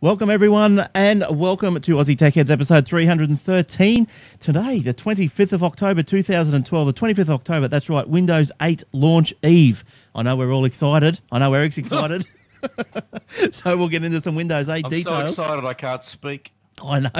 Welcome, everyone, and welcome to Aussie Tech Heads episode 313. Today, the 25th of October 2012, the 25th of October, that's right, Windows 8 launch eve. I know we're all excited. I know Eric's excited. so we'll get into some Windows 8 I'm details. so excited I can't speak. I know.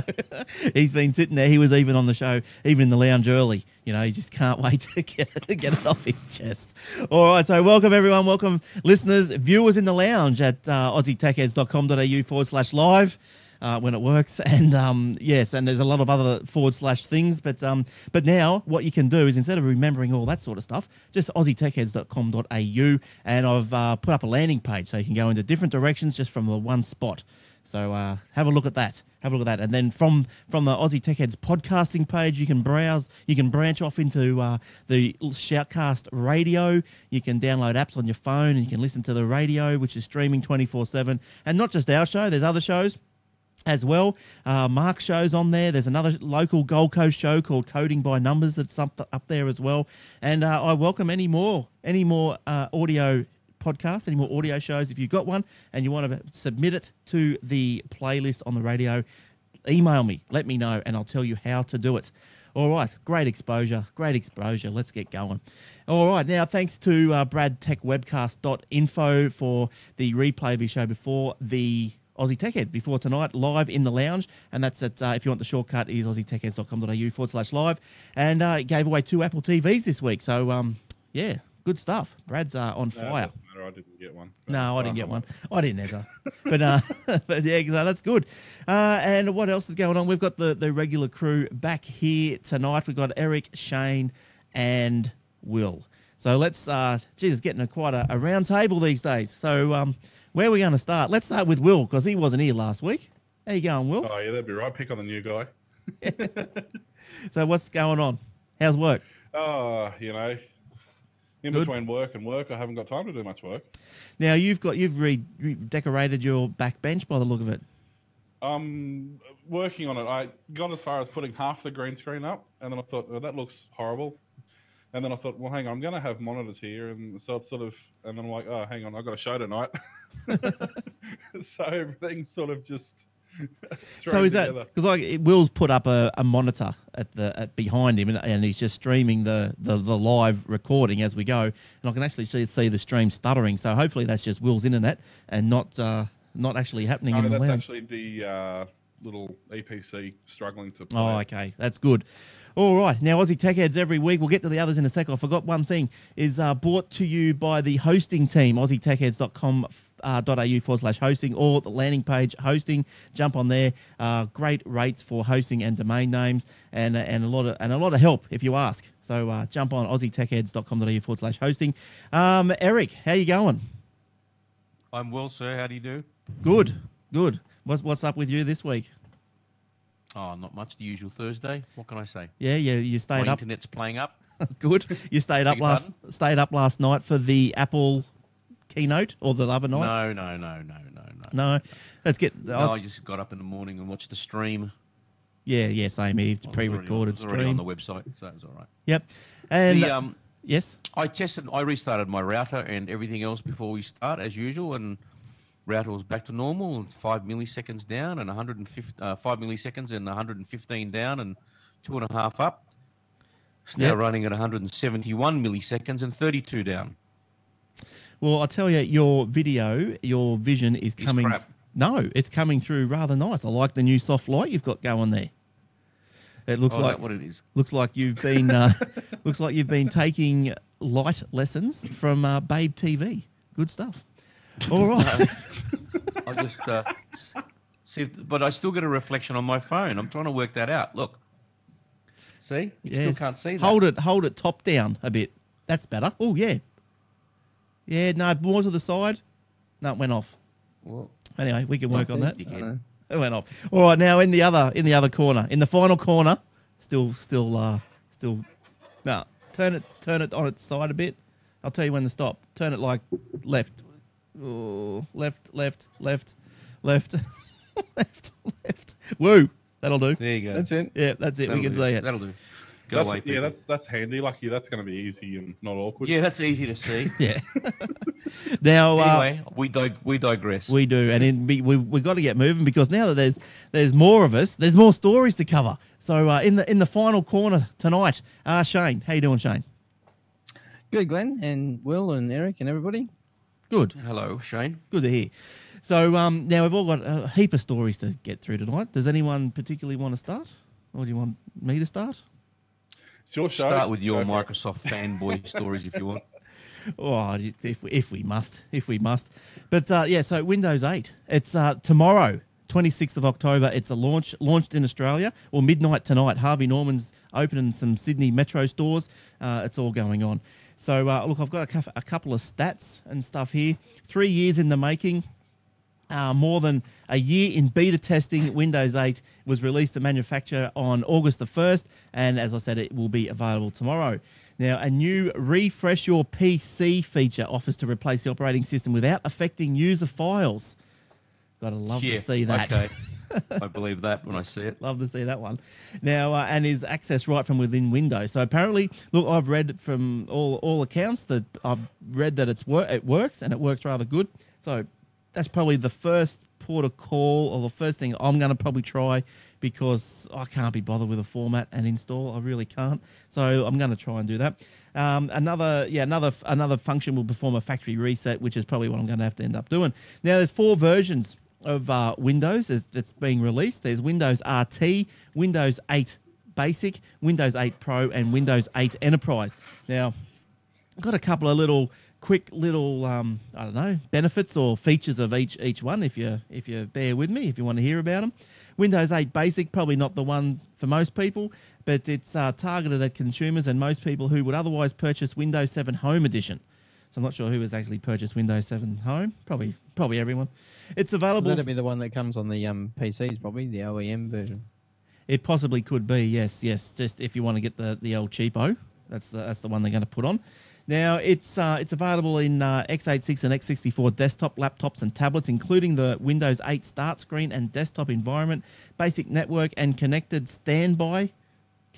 He's been sitting there. He was even on the show, even in the lounge early. You know, he just can't wait to get, it off his chest. All right. So, welcome, everyone. Welcome, listeners, viewers in the lounge at uh, aussietechheads.com.au forward slash live. Uh, when it works, and um, yes, and there's a lot of other forward slash things, but um, but now what you can do is instead of remembering all that sort of stuff, just aussietechheads.com.au, and I've uh, put up a landing page so you can go into different directions just from the one spot. So uh, have a look at that. Have a look at that, and then from from the Aussie Tech Heads podcasting page, you can browse. You can branch off into uh, the Shoutcast radio. You can download apps on your phone, and you can listen to the radio, which is streaming twenty four seven. And not just our show. There's other shows as well. Uh, Mark's show's on there. There's another local Gold Coast show called Coding by Numbers that's up, up there as well. And uh, I welcome any more any more uh, audio podcasts, any more audio shows. If you've got one and you want to submit it to the playlist on the radio, email me. Let me know, and I'll tell you how to do it. All right, great exposure, great exposure. Let's get going. All right, now thanks to uh, bradtechwebcast.info for the replay of his show before the Aussie Tech Head before tonight, live in the lounge. And that's at, uh, if you want the shortcut, is aussietechheads.com.au forward slash live. And uh, gave away two Apple TVs this week. So, um, yeah, good stuff. Brad's uh, on fire. I didn't get one. No, I didn't get one. I didn't either. but uh, but yeah, that's good. Uh, and what else is going on? We've got the the regular crew back here tonight. We've got Eric, Shane, and Will. So let's, uh, geez, getting a quite a, a round table these days. So um, where are we going to start? Let's start with Will because he wasn't here last week. How you going, Will? Oh yeah, that'd be right. Pick on the new guy. So what's going on? How's work? Oh, you know, in Good. between work and work, I haven't got time to do much work. Now you've got you've re- redecorated your back bench by the look of it. I'm working on it. I got as far as putting half the green screen up, and then I thought, oh, that looks horrible. And then I thought, well, hang on, I'm going to have monitors here, and so it's sort of, and then I'm like, oh, hang on, I've got a show tonight. so everything's sort of just. So is that because like it- Will's put up a, a monitor at the at behind him and, and he's just streaming the, the the live recording as we go and I can actually see, see the stream stuttering so hopefully that's just Will's internet and not uh, not actually happening No, in the that's lounge. actually the uh, little EPC struggling to. Play. Oh, okay, that's good. All right, now Aussie Tech Heads every week. We'll get to the others in a second. I forgot one thing is uh, brought to you by the hosting team, AussieTechHeads.com. Uh, .au forward slash hosting or the landing page hosting. Jump on there. Uh, great rates for hosting and domain names, and uh, and a lot of and a lot of help if you ask. So uh, jump on AussieTechHeads.com.au forward slash hosting. Um, Eric, how you going? I'm well, sir. How do you do? Good, good. What's what's up with you this week? Oh, not much. The usual Thursday. What can I say? Yeah, you you My stayed up. internet's playing up. Good. You stayed up last stayed up last night for the Apple keynote or the other night. No, no, no, no, no, no. No. Let's get. No, I just got up in the morning and watched the stream. yeah, yeah, same here. I was already on- Pre-recorded was already on the website, so it was all right. Yep. And the, um, yes. I tested. I restarted my router and everything else before we start, as usual, and was back to normal. Five milliseconds down and 150, uh, five milliseconds and 115 down and two and a half up. It's now Yep. running at 171 milliseconds and 32 down. Well, I tell you, your video, your vision is It's coming. crap. No, it's coming through rather nice. I like the new soft light you've got going there. It looks oh, like what it is. looks like you've been uh, looks like you've been taking light lessons from uh, Babe TV. Good stuff. All right. I just uh, see, if, but I still get a reflection on my phone. I'm trying to work that out. Look, see, you still can't see that. Hold it, hold it top down a bit. That's better. Oh yeah, yeah. No, more to the side. No, it went off. Well, Anyway, we can work on that. dickhead. It went off. All right, now in the other in the other corner, in the final corner, still still uh still. No, turn it turn it on its side a bit. I'll tell you when to stop. Turn it like left, oh, left, left, left, left, left, left. Woo! That'll do. There you go. That's it. Yeah, that's it. That'll we can do. see it. That'll do. Go That's, away, yeah, people. that's that's handy. Lucky that's going to be easy and not awkward. yeah, that's easy to see. Yeah. now, uh, Anyway, we dig- we digress. We do, and in, we we we got to get moving because now that there's there's more of us, there's more stories to cover. So uh, in the in the final corner tonight, uh, Shane, how you doing, Shane? Good, Glenn, and Will, and Eric, and everybody. Good, Hello, Shane. good to hear. So um, now we've all got a heap of stories to get through tonight. Does anyone particularly want to start, or do you want me to start? It's your show. Start with your Go for it. Microsoft fanboy stories if you want. Oh, if we, if we must, if we must. But uh, yeah, so Windows 8. It's uh, tomorrow, 26th of October. It's a launch launched in Australia or midnight tonight. Harvey Norman's opening some Sydney Metro stores. Uh, it's all going on. So uh, look, I've got a, a couple of stats and stuff here. Three years in the making. Uh, more than a year in beta testing, Windows 8 was released to manufacture on August the 1st, and as I said, it will be available tomorrow. Now, a new refresh your PC feature offers to replace the operating system without affecting user files. Gotta love yeah. to see that. Okay. I believe that when I see it. Love to see that one. Now, uh, and is accessed right from within Windows. So apparently, look, I've read from all, all accounts that I've read that it's wor- it works and it works rather good. So that's probably the first port of call or the first thing I'm going to probably try because I can't be bothered with a format and install. I really can't. So I'm going to try and do that. Um, another, yeah, another another function will perform a factory reset, which is probably what I'm going to have to end up doing. Now, there's four versions of uh, Windows that's, being released. There's Windows RT, Windows 8 Basic, Windows 8 Pro, and Windows 8 Enterprise. Now, I've got a couple of little quick little um, I don't know benefits or features of each each one. If you if you bear with me, if you want to hear about them. Windows 8 Basic probably not the one for most people, but it's uh, targeted at consumers and most people who would otherwise purchase Windows 7 Home Edition. So I'm not sure who has actually purchased Windows 7 Home. Probably probably everyone. It's available. That'd be the one that comes on the um, PCs, probably the OEM version. It possibly could be, yes, yes. Just if you want to get the, the old cheapo, that's the that's the one they're going to put on. Now it's uh, it's available in uh, x86 and x64 desktop laptops and tablets, including the Windows 8 Start Screen and desktop environment, basic network and connected standby,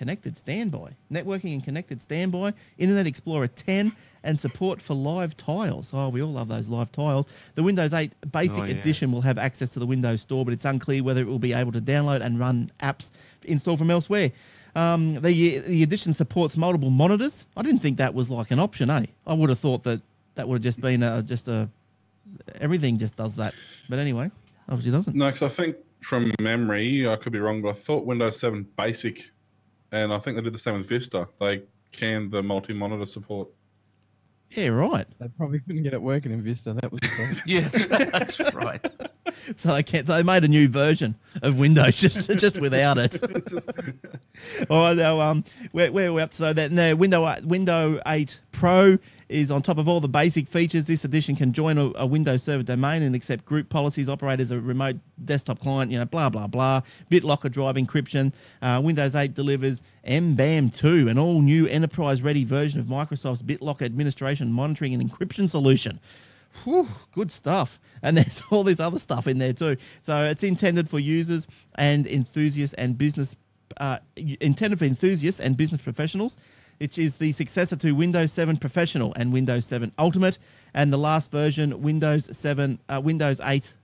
connected standby, networking and connected standby, Internet Explorer 10, and support for live tiles. Oh, we all love those live tiles. The Windows 8 Basic Oh, yeah. Edition will have access to the Windows Store, but it's unclear whether it will be able to download and run apps installed from elsewhere. Um, the the edition supports multiple monitors. I didn't think that was like an option, eh? I would have thought that that would have just been a, just a everything just does that. But anyway, obviously doesn't. No, because I think from memory, I could be wrong, but I thought Windows 7 Basic, and I think they did the same with Vista. They canned the multi-monitor support. Yeah, right. They probably couldn't get it working in Vista. That was the problem. Yeah, that's right. So they can't. They made a new version of Windows just just without it. All right, now um, we're up to so that no Window Window 8 Pro is on top of all the basic features. This edition can join a, a Windows Server domain and accept group policies, operate as a remote desktop client. You know, blah blah blah. BitLocker drive encryption. Uh, Windows 8 delivers MBAM 2, an all new enterprise-ready version of Microsoft's BitLocker administration monitoring and encryption solution. Whew, good stuff. And there's all this other stuff in there too. So it's intended for users and enthusiasts and business, uh, intended for enthusiasts and business professionals. Which is the successor to Windows 7 Professional and Windows 7 Ultimate, and the last version, Windows 7, uh, Windows 8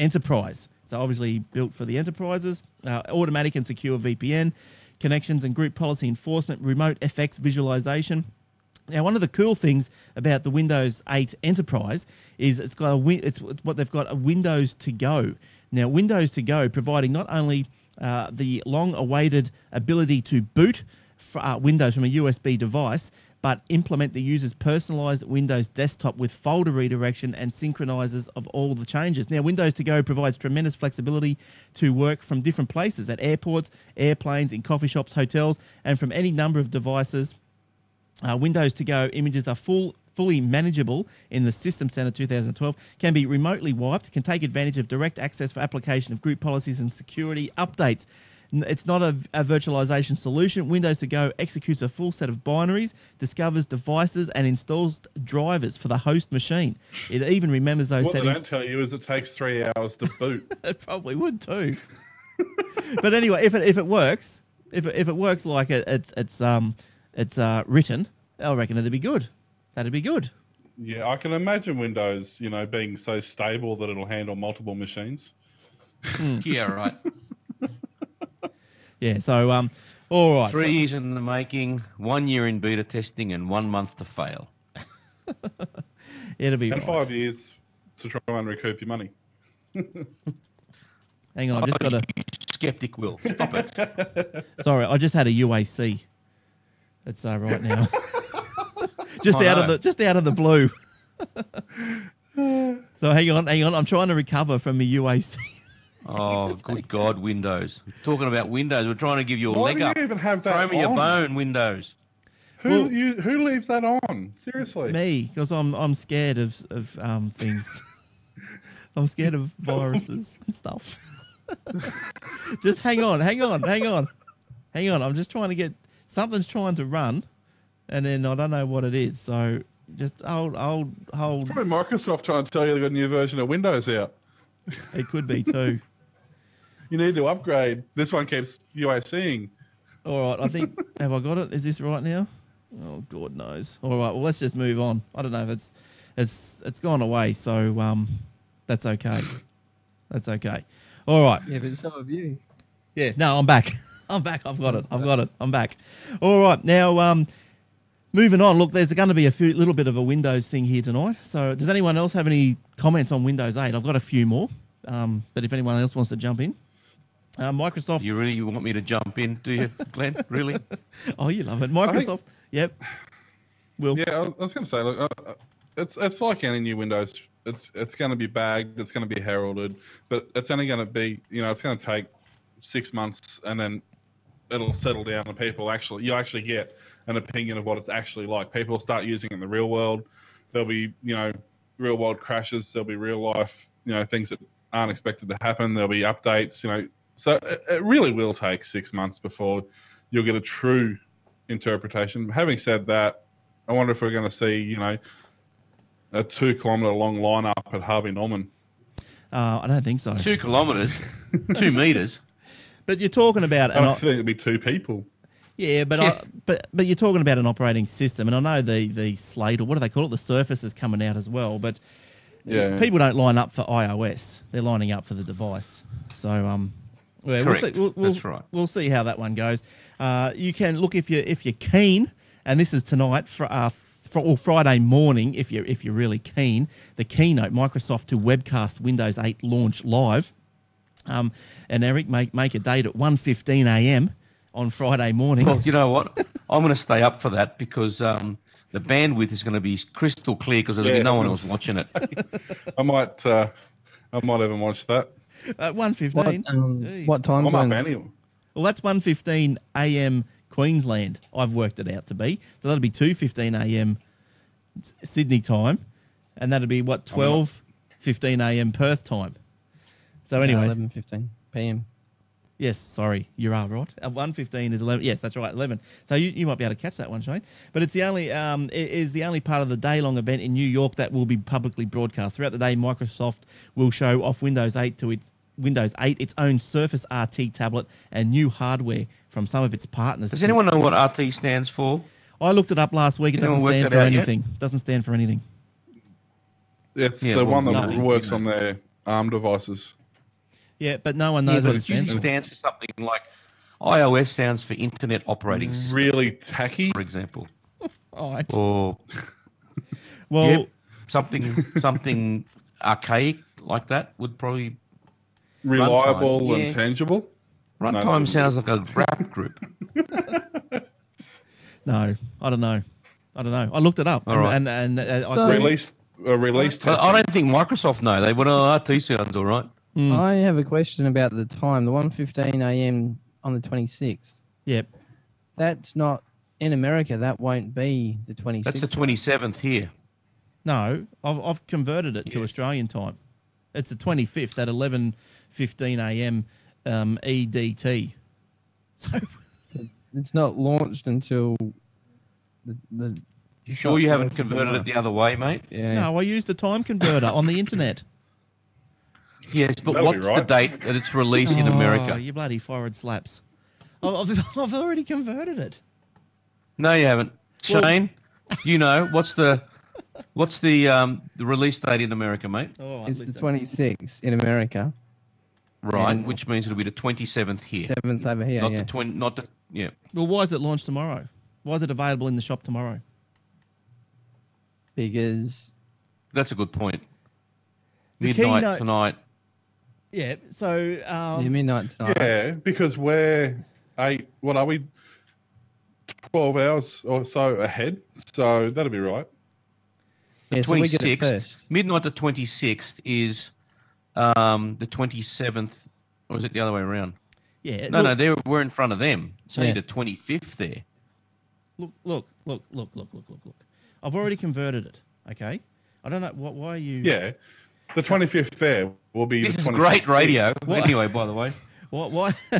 Enterprise. So obviously built for the enterprises, uh, automatic and secure VPN, connections and group policy enforcement, remote FX visualization, now, one of the cool things about the Windows 8 Enterprise is it's got a it's what they've got a Windows to Go. Now, Windows to Go providing not only uh, the long-awaited ability to boot uh, Windows from a USB device, but implement the user's personalized Windows desktop with folder redirection and synchronizes of all the changes. Now, Windows to Go provides tremendous flexibility to work from different places at airports, airplanes, in coffee shops, hotels, and from any number of devices. Uh, Windows to Go images are full, fully manageable in the System Center 2012, can be remotely wiped, can take advantage of direct access for application of group policies and security updates. It's not a, a virtualization solution. Windows to Go executes a full set of binaries, discovers devices, and installs drivers for the host machine. It even remembers those What they settings. don't tell you is it takes three hours to boot. it probably would too. but anyway, if it if it works, If it, if it works like it, it's it's um it's uh, written, I reckon it'd be good. That'd be good. Yeah, I can imagine Windows, you know, being so stable that it'll handle multiple machines. Yeah, right. Yeah. So um, all right. Three years in the making, one year in beta testing, and one month to fail. It'll be And right. five years to try and recoup your money. Hang on, I've just got a. Skeptic will stop it. Sorry, I just had a UAC. That's uh, right now. just Oh, out of the just out of the blue. so hang on, hang on. I'm trying to recover from my UAC. Oh, good God, Windows. Talking about Windows, we're trying to give you a Why leg do up. you even have that Throw that me a on? bone, Windows. Who Well- you who leaves that on? Seriously. Me, because I'm I'm scared of of um things. I'm scared of viruses and stuff. just hang on, hang on, hang on, hang on. I'm just trying to get something's trying to run, and then I don't know what it is. So just hold, hold, hold. Probably Microsoft trying to tell you they got a new version of Windows out. It could be too. You need to upgrade. This one keeps UACing. All right, I think have I got it? Is this right now? Oh God knows. All right, well let's just move on. I don't know if it's it's it's gone away, so um, that's okay. That's okay. All right. Yeah, but so have you. Yeah. No, I'm back. I'm back. I've got it. I've got it. I'm back. All right. Now, um, moving on. Look, there's going to be a few, little bit of a Windows thing here tonight. So, does anyone else have any comments on Windows 8? I've got a few more. Um, but if anyone else wants to jump in, uh, Microsoft. You really want me to jump in, do you, Glenn? Really? oh, you love it. Microsoft. Yep. Will. Yeah, I was, was going to say, look, uh, uh, it's it's like any new Windows. It's it's going to be bagged. It's going to be heralded, but it's only going to be, you know, it's going to take six months, and then it'll settle down, and people actually, you actually get an opinion of what it's actually like. People start using it in the real world. There'll be, you know, real world crashes. There'll be real life, you know, things that aren't expected to happen. There'll be updates, you know. So it, it really will take six months before you'll get a true interpretation. Having said that, I wonder if we're going to see, you know, a two kilometre long lineup at Harvey Norman. Uh, I don't think so. Two kilometres, two metres. But you're talking about I an, don't o- think it'd be two people. yeah, but Yeah. I, but but you're talking about an operating system, and I know the the Slate or what do they call it? The Surface is coming out as well, but Yeah. people don't line up for iOS; they're lining up for the device. So um, yeah, we'll see. We'll, we'll, That's right. We'll see how that one goes. Uh, you can look if you if you're keen, and this is tonight for. Uh, fr- or Friday morning, if you're if you're really keen, the keynote Microsoft to webcast Windows 8 launch live. Um, and Eric, make make a date at 1.15 a.m. on Friday morning. Well, you know what? I'm going to stay up for that because um, the bandwidth is going to be crystal clear because there'll Yeah, be no one else watching it. I might, uh, I might even watch that. At What, 1.15. um, what time I'm up zone? anyway. Well, that's 1.15 a.m. Queensland. I've worked it out to be. So that'll be 2.15 a.m. Sydney time, and that'll be what 12.15 a.m. Perth time. So anyway, eleven fifteen p.m. yes, sorry, you are right. At 1.15 is 11. Yes, that's right, 11. So you, you might be able to catch that one, Shane. But it's the only um, it is the only part of the day long event in New York that will be publicly broadcast throughout the day. Microsoft will show off Windows 8 to its Windows 8, its own Surface RT tablet, and new hardware from some of its partners. Does anyone know what RT stands for? I looked it up last week. It doesn't stand for out yet? anything. Doesn't stand for anything. It's Yeah, the well, one that nothing, works you on their ARM devices. Yeah, but no one knows but what it it stands for. stands for something like iOS stands for Internet Operating System, Really tacky. for example, All right. or Well, yep, something something archaic like that would probably. Reliable Runtime, and yeah. tangible. Runtime wouldn't sounds like a rap group. no, I don't know. I don't know. I looked it up, All and, right. and, and, uh, I So- couldn't- Release, uh, release But testing. I don't think Microsoft know. They would. Oh, RT sounds all right. Mm, I have a question about the time. The one fifteen a.m. on the twenty sixth. yep. That's not in America. That won't be the twenty That's the twenty seventh here. No, I've, I've converted it to Australian time. It's the 25th at 11:15 a.m. Um, EDT. So It's not launched until the, the You sure you haven't converted it the other way, mate? yeah. no, I used a time converter on the internet. Yes, but That'll be what's the date that it's released in America? Oh, you bloody forward slaps. I've, I've already converted it. No, you haven't. Well- Shane, you know what's the what's the um the release date in America, mate? Oh, It's the 26th in America, Right, And- which means it'll be the twenty seventh here, seventh over here. not yeah. the twenty, not the yeah. Well, why is it launched tomorrow? Why is it available in the shop tomorrow? because That's a good point. Midnight keynote- tonight. Yeah. So um, yeah, midnight tonight. Yeah, because we're eight. What are we? Twelve hours or so ahead. So that'll be right. Yeah, so we get it 26th, first. midnight the 26th is um, the 27th, or is it the other way around? yeah. No, look, no, they're, we're in front of them. So Yeah. the 25th there. Look, look, look, look, look, look, look, look. I've already converted it. Okay. I don't know what. Why are you? Yeah, the twenty fifth fair will be. This the is 26th great radio. What? Anyway, by the way, Why? Why?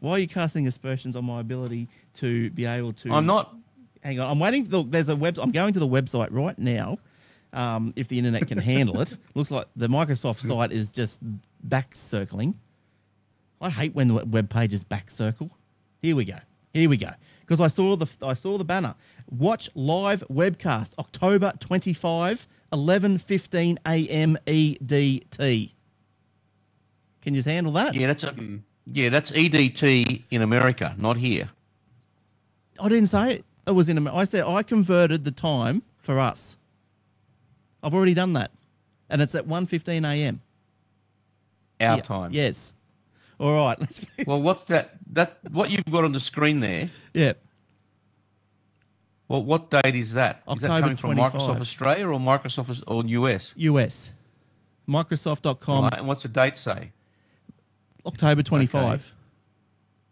why are you casting aspersions on my ability to be able to? I'm not. Hang on. I'm waiting. Look, there's a web. I'm going to the website right now. Um, if the internet can handle it, looks like the Microsoft site is just back circling. I hate when the web page is back circle. Here we go. Here we go. Because I saw the I saw the banner. Watch live webcast October 25, 11:15 a.m. EDT. Can you handle that? Yeah, that's a. Yeah, that's EDT in America, not here. I didn't say it. It was in. Amer- I said I converted the time for us. I've already done that, and it's at 1.15 a.m. Our Yeah, time. Yes. All right. Well, what's that? That what you've got on the screen there? yeah. Well, what date is that? Is that October coming from 25. Microsoft Australia or Microsoft or US? US. Microsoft.com. Right, and what's the date say? October 25.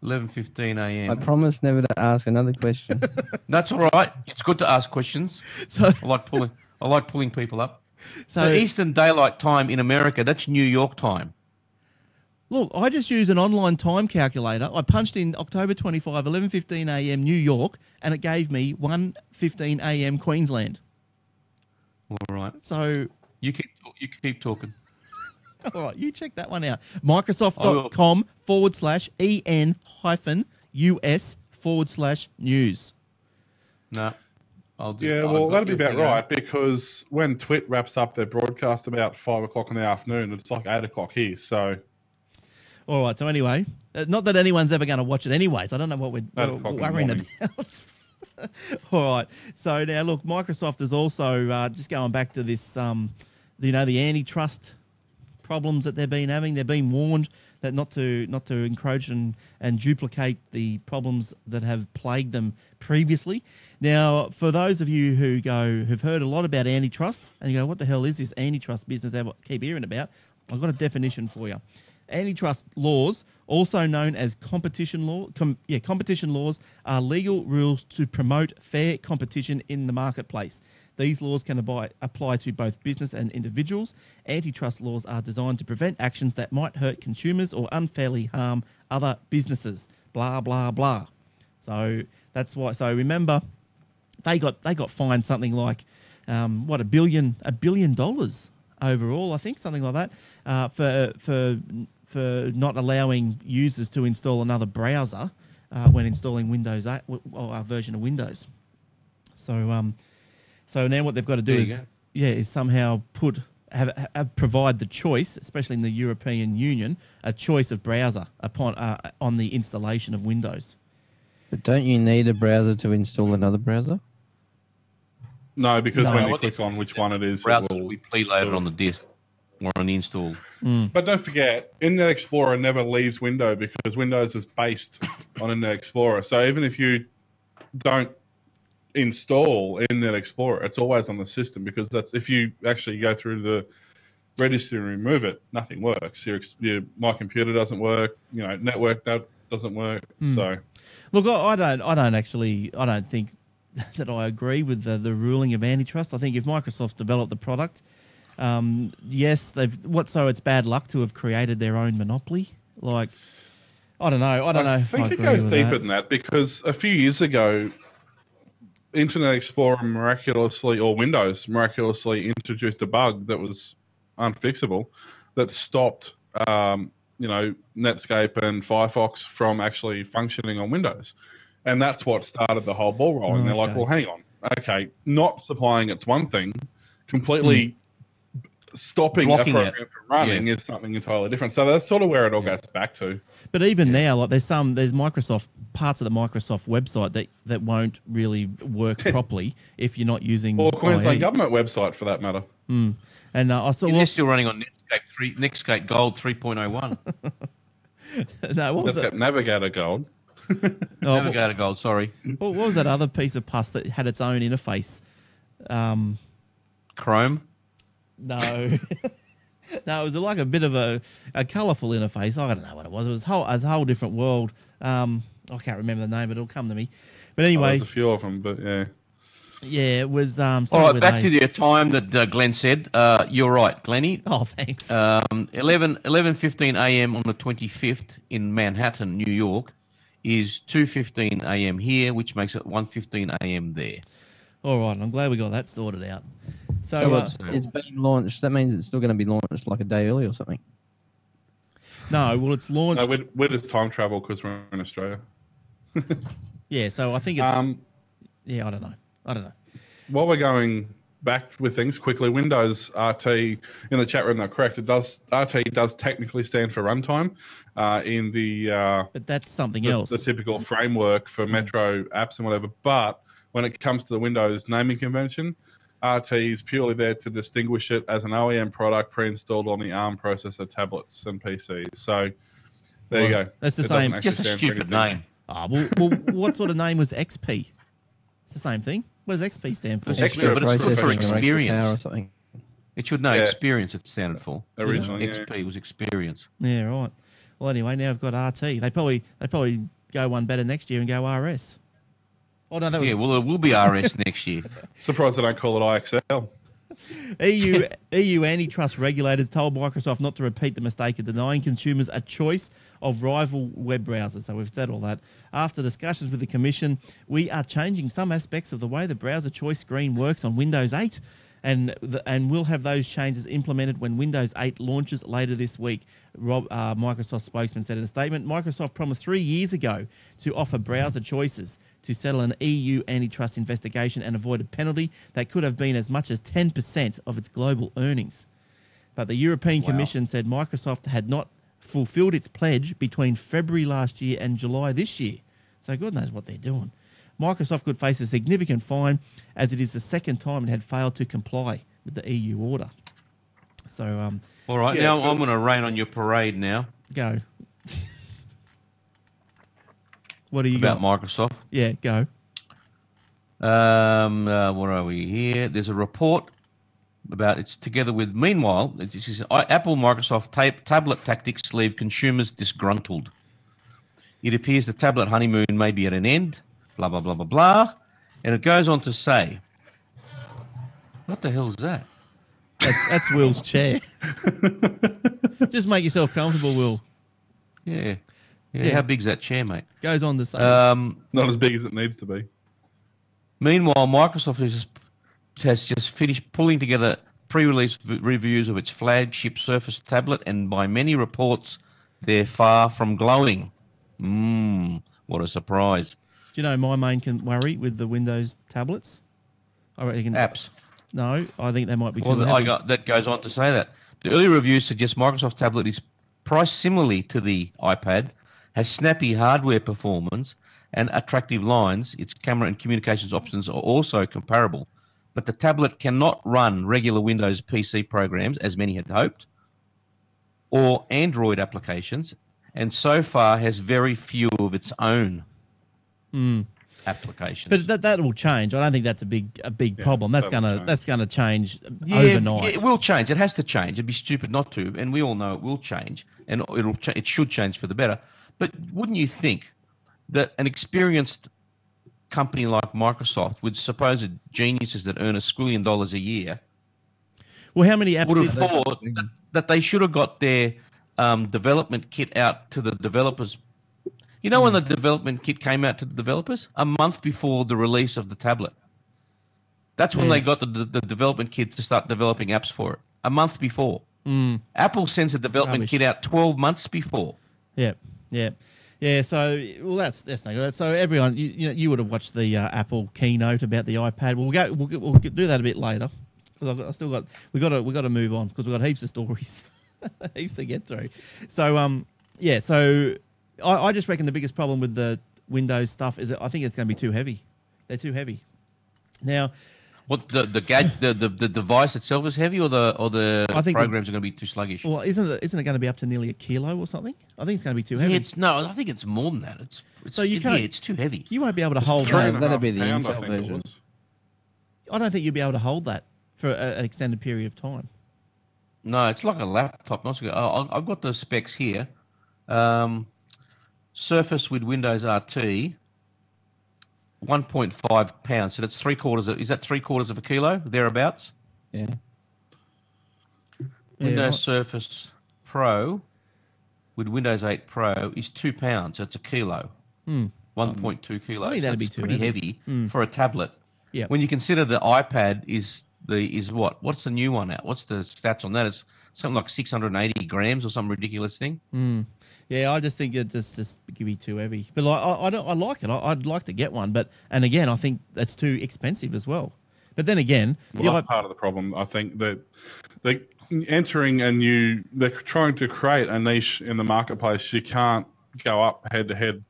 11:15 I a.m. promise never to ask another question. That's all right. It's good to ask questions. So, I like pulling. I like pulling people up. so So Eastern Daylight Time in America, that's New York time. Look, I just used an online time calculator. I punched in October 25, 11.15 a.m. New York, and it gave me 1.15 a.m. Queensland. All right. So You keep you keep talking. All right, you check that one out. Microsoft.com forward slash en hyphen us forward slash news. No, I'll do. Yeah, I've well, that'll be about thing, right because when TWiT wraps up their broadcast about five o'clock in the afternoon, it's like eight o'clock here. So All right, so anyway, uh, not that anyone's ever going to watch it anyways. I don't know what we're, Eight we're o'clock in the worrying about. All right, so now look, Microsoft is also uh, just going back to this, um, you know, the antitrust problems that they've been having. They've been warned that not to not to encroach and, and duplicate the problems that have plagued them previously. Now, for those of you who go who've heard a lot about antitrust and you go, what the hell is this antitrust business I keep hearing about? I've got a definition for you. Antitrust laws, also known as competition law, com, yeah, competition laws are legal rules to promote fair competition in the marketplace. These laws can abide, apply to both business and individuals. Antitrust laws are designed to prevent actions that might hurt consumers or unfairly harm other businesses. Blah blah blah. So that's why. So remember, they got they got fined something like um, what a billion a billion dollars overall. I think something like that uh, for for for not allowing users to install another browser uh, when installing Windows 8 or a version of Windows. So um, so now what they've got to do There is yeah is somehow put have, have provide the choice, especially in the European Union, a choice of browser upon uh, on the installation of Windows. but don't you need a browser to install another browser? no, because No, when you they- click on which one it is, it Browsers will will be preloaded on the disk or on the install. Mm. But don't forget, Internet Explorer never leaves Windows because Windows is based on Internet Explorer. So even if you don't install Internet Explorer, it's always on the system because that's if you actually go through the registry and remove it, nothing works. Your, your my computer doesn't work. You know, network no- doesn't work. Mm. So Look, I, I don't, I don't actually, I don't think that I agree with the, the ruling of antitrust. I think if Microsoft's developed the product, um, yes, they've. What so it's bad luck to have created their own monopoly. Like, I don't know. I don't know. I think it goes deeper that. than that because a few years ago, Internet Explorer miraculously, or Windows miraculously introduced a bug that was unfixable that stopped um, you know Netscape and Firefox from actually functioning on Windows, and that's what started the whole ball rolling. They're like, well, hang on, okay, not supplying it's one thing, completely stopping a Blocking it. program from running is something entirely different. So that's sort of where it all goes back to. But even now, like there's some there's Microsoft parts of the Microsoft website that that won't really work properly if you're not using. Or Queensland IE. government website for that matter. And uh, I saw And they're still running on Netscape three, Netscape Gold 3.01. no, what was That's it? Navigator Gold. Oh, what, Navigator Gold, sorry. what was that other piece of pus that had its own interface? Um, Chrome. No, no, it was like a bit of a, a colourful interface. I don't know what it was. It was whole, a whole different world. Um, I can't remember the name, but it'll come to me. But Oh, anyway, there's a few of them, but yeah. yeah, it was. Um, All something right, with back a- to the time that uh, Glenn said. Uh, you're right, Glenny. Oh, thanks. Um, 11, 11.15 a.m. on the 25th in Manhattan, New York, is 2.15 a.m. here, which makes it 1.15 a.m. there. All right, I'm glad we got that sorted out. So, So uh, it's, it's been launched. That means it's still going to be launched like a day early or something. no, well, it's launched. No, we're, we're time travel because we're in Australia. yeah, so I think it's. Um, yeah, I don't know. I don't know. while we're going back with things quickly, Windows RT in the chat room, they're correct. It does RT does technically stand for runtime uh, in the, uh, But that's something the else. the typical framework for Metro apps and whatever. But when it comes to the Windows naming convention, RT is purely there to distinguish it as an OEM product pre-installed on the ARM processor tablets and PCs. So there you go. that's the It same- actually Just a stupid name. Ah, well, well, what sort of name was XP? It's the same thing. What does XP stand for? It's Extra but it's good for processing or extra experience. or something. It should know Yeah. experience it standard for. Originally, yeah. XP was experience. Yeah, right. Well, anyway, now I've got RT. They probably they probably go one better next year and go RS. Oh no, that was Yeah, well, it will be RS next year. Surprised they don't call it IXL. EU EU antitrust regulators told Microsoft not to repeat the mistake of denying consumers a choice of rival web browsers. So we've said all that. After discussions with the Commission, we are changing some aspects of the way the browser choice screen works on Windows 8. And, the, and we'll have those changes implemented when Windows 8 launches later this week. Rob, uh, Microsoft spokesman said in a statement Microsoft promised three years ago to offer browser choices to settle an EU antitrust investigation and avoid a penalty that could have been as much as 10% of its global earnings. But the European Commission said Microsoft had not fulfilled its pledge between February last year and July this year. So God knows what they're doing. Microsoft could face a significant fine as it is the second time it had failed to comply with the EU order. So um, All right, Yeah, now but- I'm going to rain on your parade now go. What do you about got? Microsoft. Yeah, go. Um, uh, what are we here? There's a report about it's together with. Meanwhile, this is Apple Microsoft tape, tablet tactics leave consumers disgruntled. It appears the tablet honeymoon may be at an end. Blah blah blah blah blah, and it goes on to say, "What the hell is that?" That's, that's Will's chair. Just make yourself comfortable, Will. Yeah, yeah. Yeah. How big's that chair, mate? Goes on the say. Um, Not as big as it needs to be. Meanwhile, Microsoft has, has just finished pulling together pre-release v- reviews of its flagship Surface tablet, and by many reports, they're far from glowing. Mmm, what a surprise! Do you know my main con- worry with the Windows tablets? I reckon. Apps. No, I think they might be too Well, I got that goes on to say that the early reviews suggest Microsoft tablet is priced similarly to the iPad, has snappy hardware performance and attractive lines. Its camera and communications options are also comparable, but the tablet cannot run regular Windows PC programs as many had hoped, or Android applications, and so far has very few of its own Mm. applications. But that that will change. I don't think that's a big a big Yeah, problem. That's that'll gonna change. that's gonna change Yeah, overnight. yeah, it will change. It has to change. It'd be stupid not to, and we all know it will change, and it'll cha- it should change for the better. But wouldn't you think that an experienced company like Microsoft, with supposed geniuses that earn a squillion dollars a year, well, how many apps? would have thought that, that they should have got their um, development kit out to the developers? You know when the development kit came out to the developers a month before the release of the tablet. That's when Yeah. they got the, the, the development kit to start developing apps for it. A month before. Mm. Apple sends a development Rubbish. kit out 12 months before. Yeah, yeah, yeah. So, well, that's that's no good. So, everyone, you, you know, you would have watched the uh, Apple keynote about the iPad. We'll go. We'll, we'll do that a bit later because I've, I've still got. We got to. We got to move on because we've got heaps of stories, heaps to get through. So, um, yeah. So, I, I just reckon the biggest problem with the Windows stuff is that I think it's going to be too heavy. They're too heavy. Now, What the the, gad, the the the device itself is heavy, or the or the I think the- programs are going to be too sluggish? well, isn't it? Isn't it going to be up to nearly a kilo or something? I think it's going to be too yeah, heavy. it's no. I think it's more than that. It's, it's So you can't- it's too heavy. you won't be able to It's hold that. That'd be the pound, I Intel think it version. I don't think you'll be able to hold that for a, an extended period of time. No, it's like a laptop. Not so good. Oh, I- I've got the specs here. Um, Surface with Windows RT, 1.5 pounds. So that's three quarters. Of, is that three quarters of a kilo thereabouts? Yeah. Yeah, Windows right. Surface Pro with Windows 8 Pro is two pounds. So it's a kilo. Hmm. 1.2 kilos. I think that'd be too pretty heavy. Hmm. for a tablet. Yeah. When you consider the iPad is the is what? What's the new one out? What's the stats on that? It's something like 680 grams or some ridiculous thing. Mm. Yeah, I just think it just just could be too heavy. But like, I, I don't, I like it. I, I'd like to get one, but and again, I think that's too expensive as well. But then again, the Well, i- that's part of the problem. I think that they entering a new, they're trying to create a niche in the marketplace. You can't go up head to head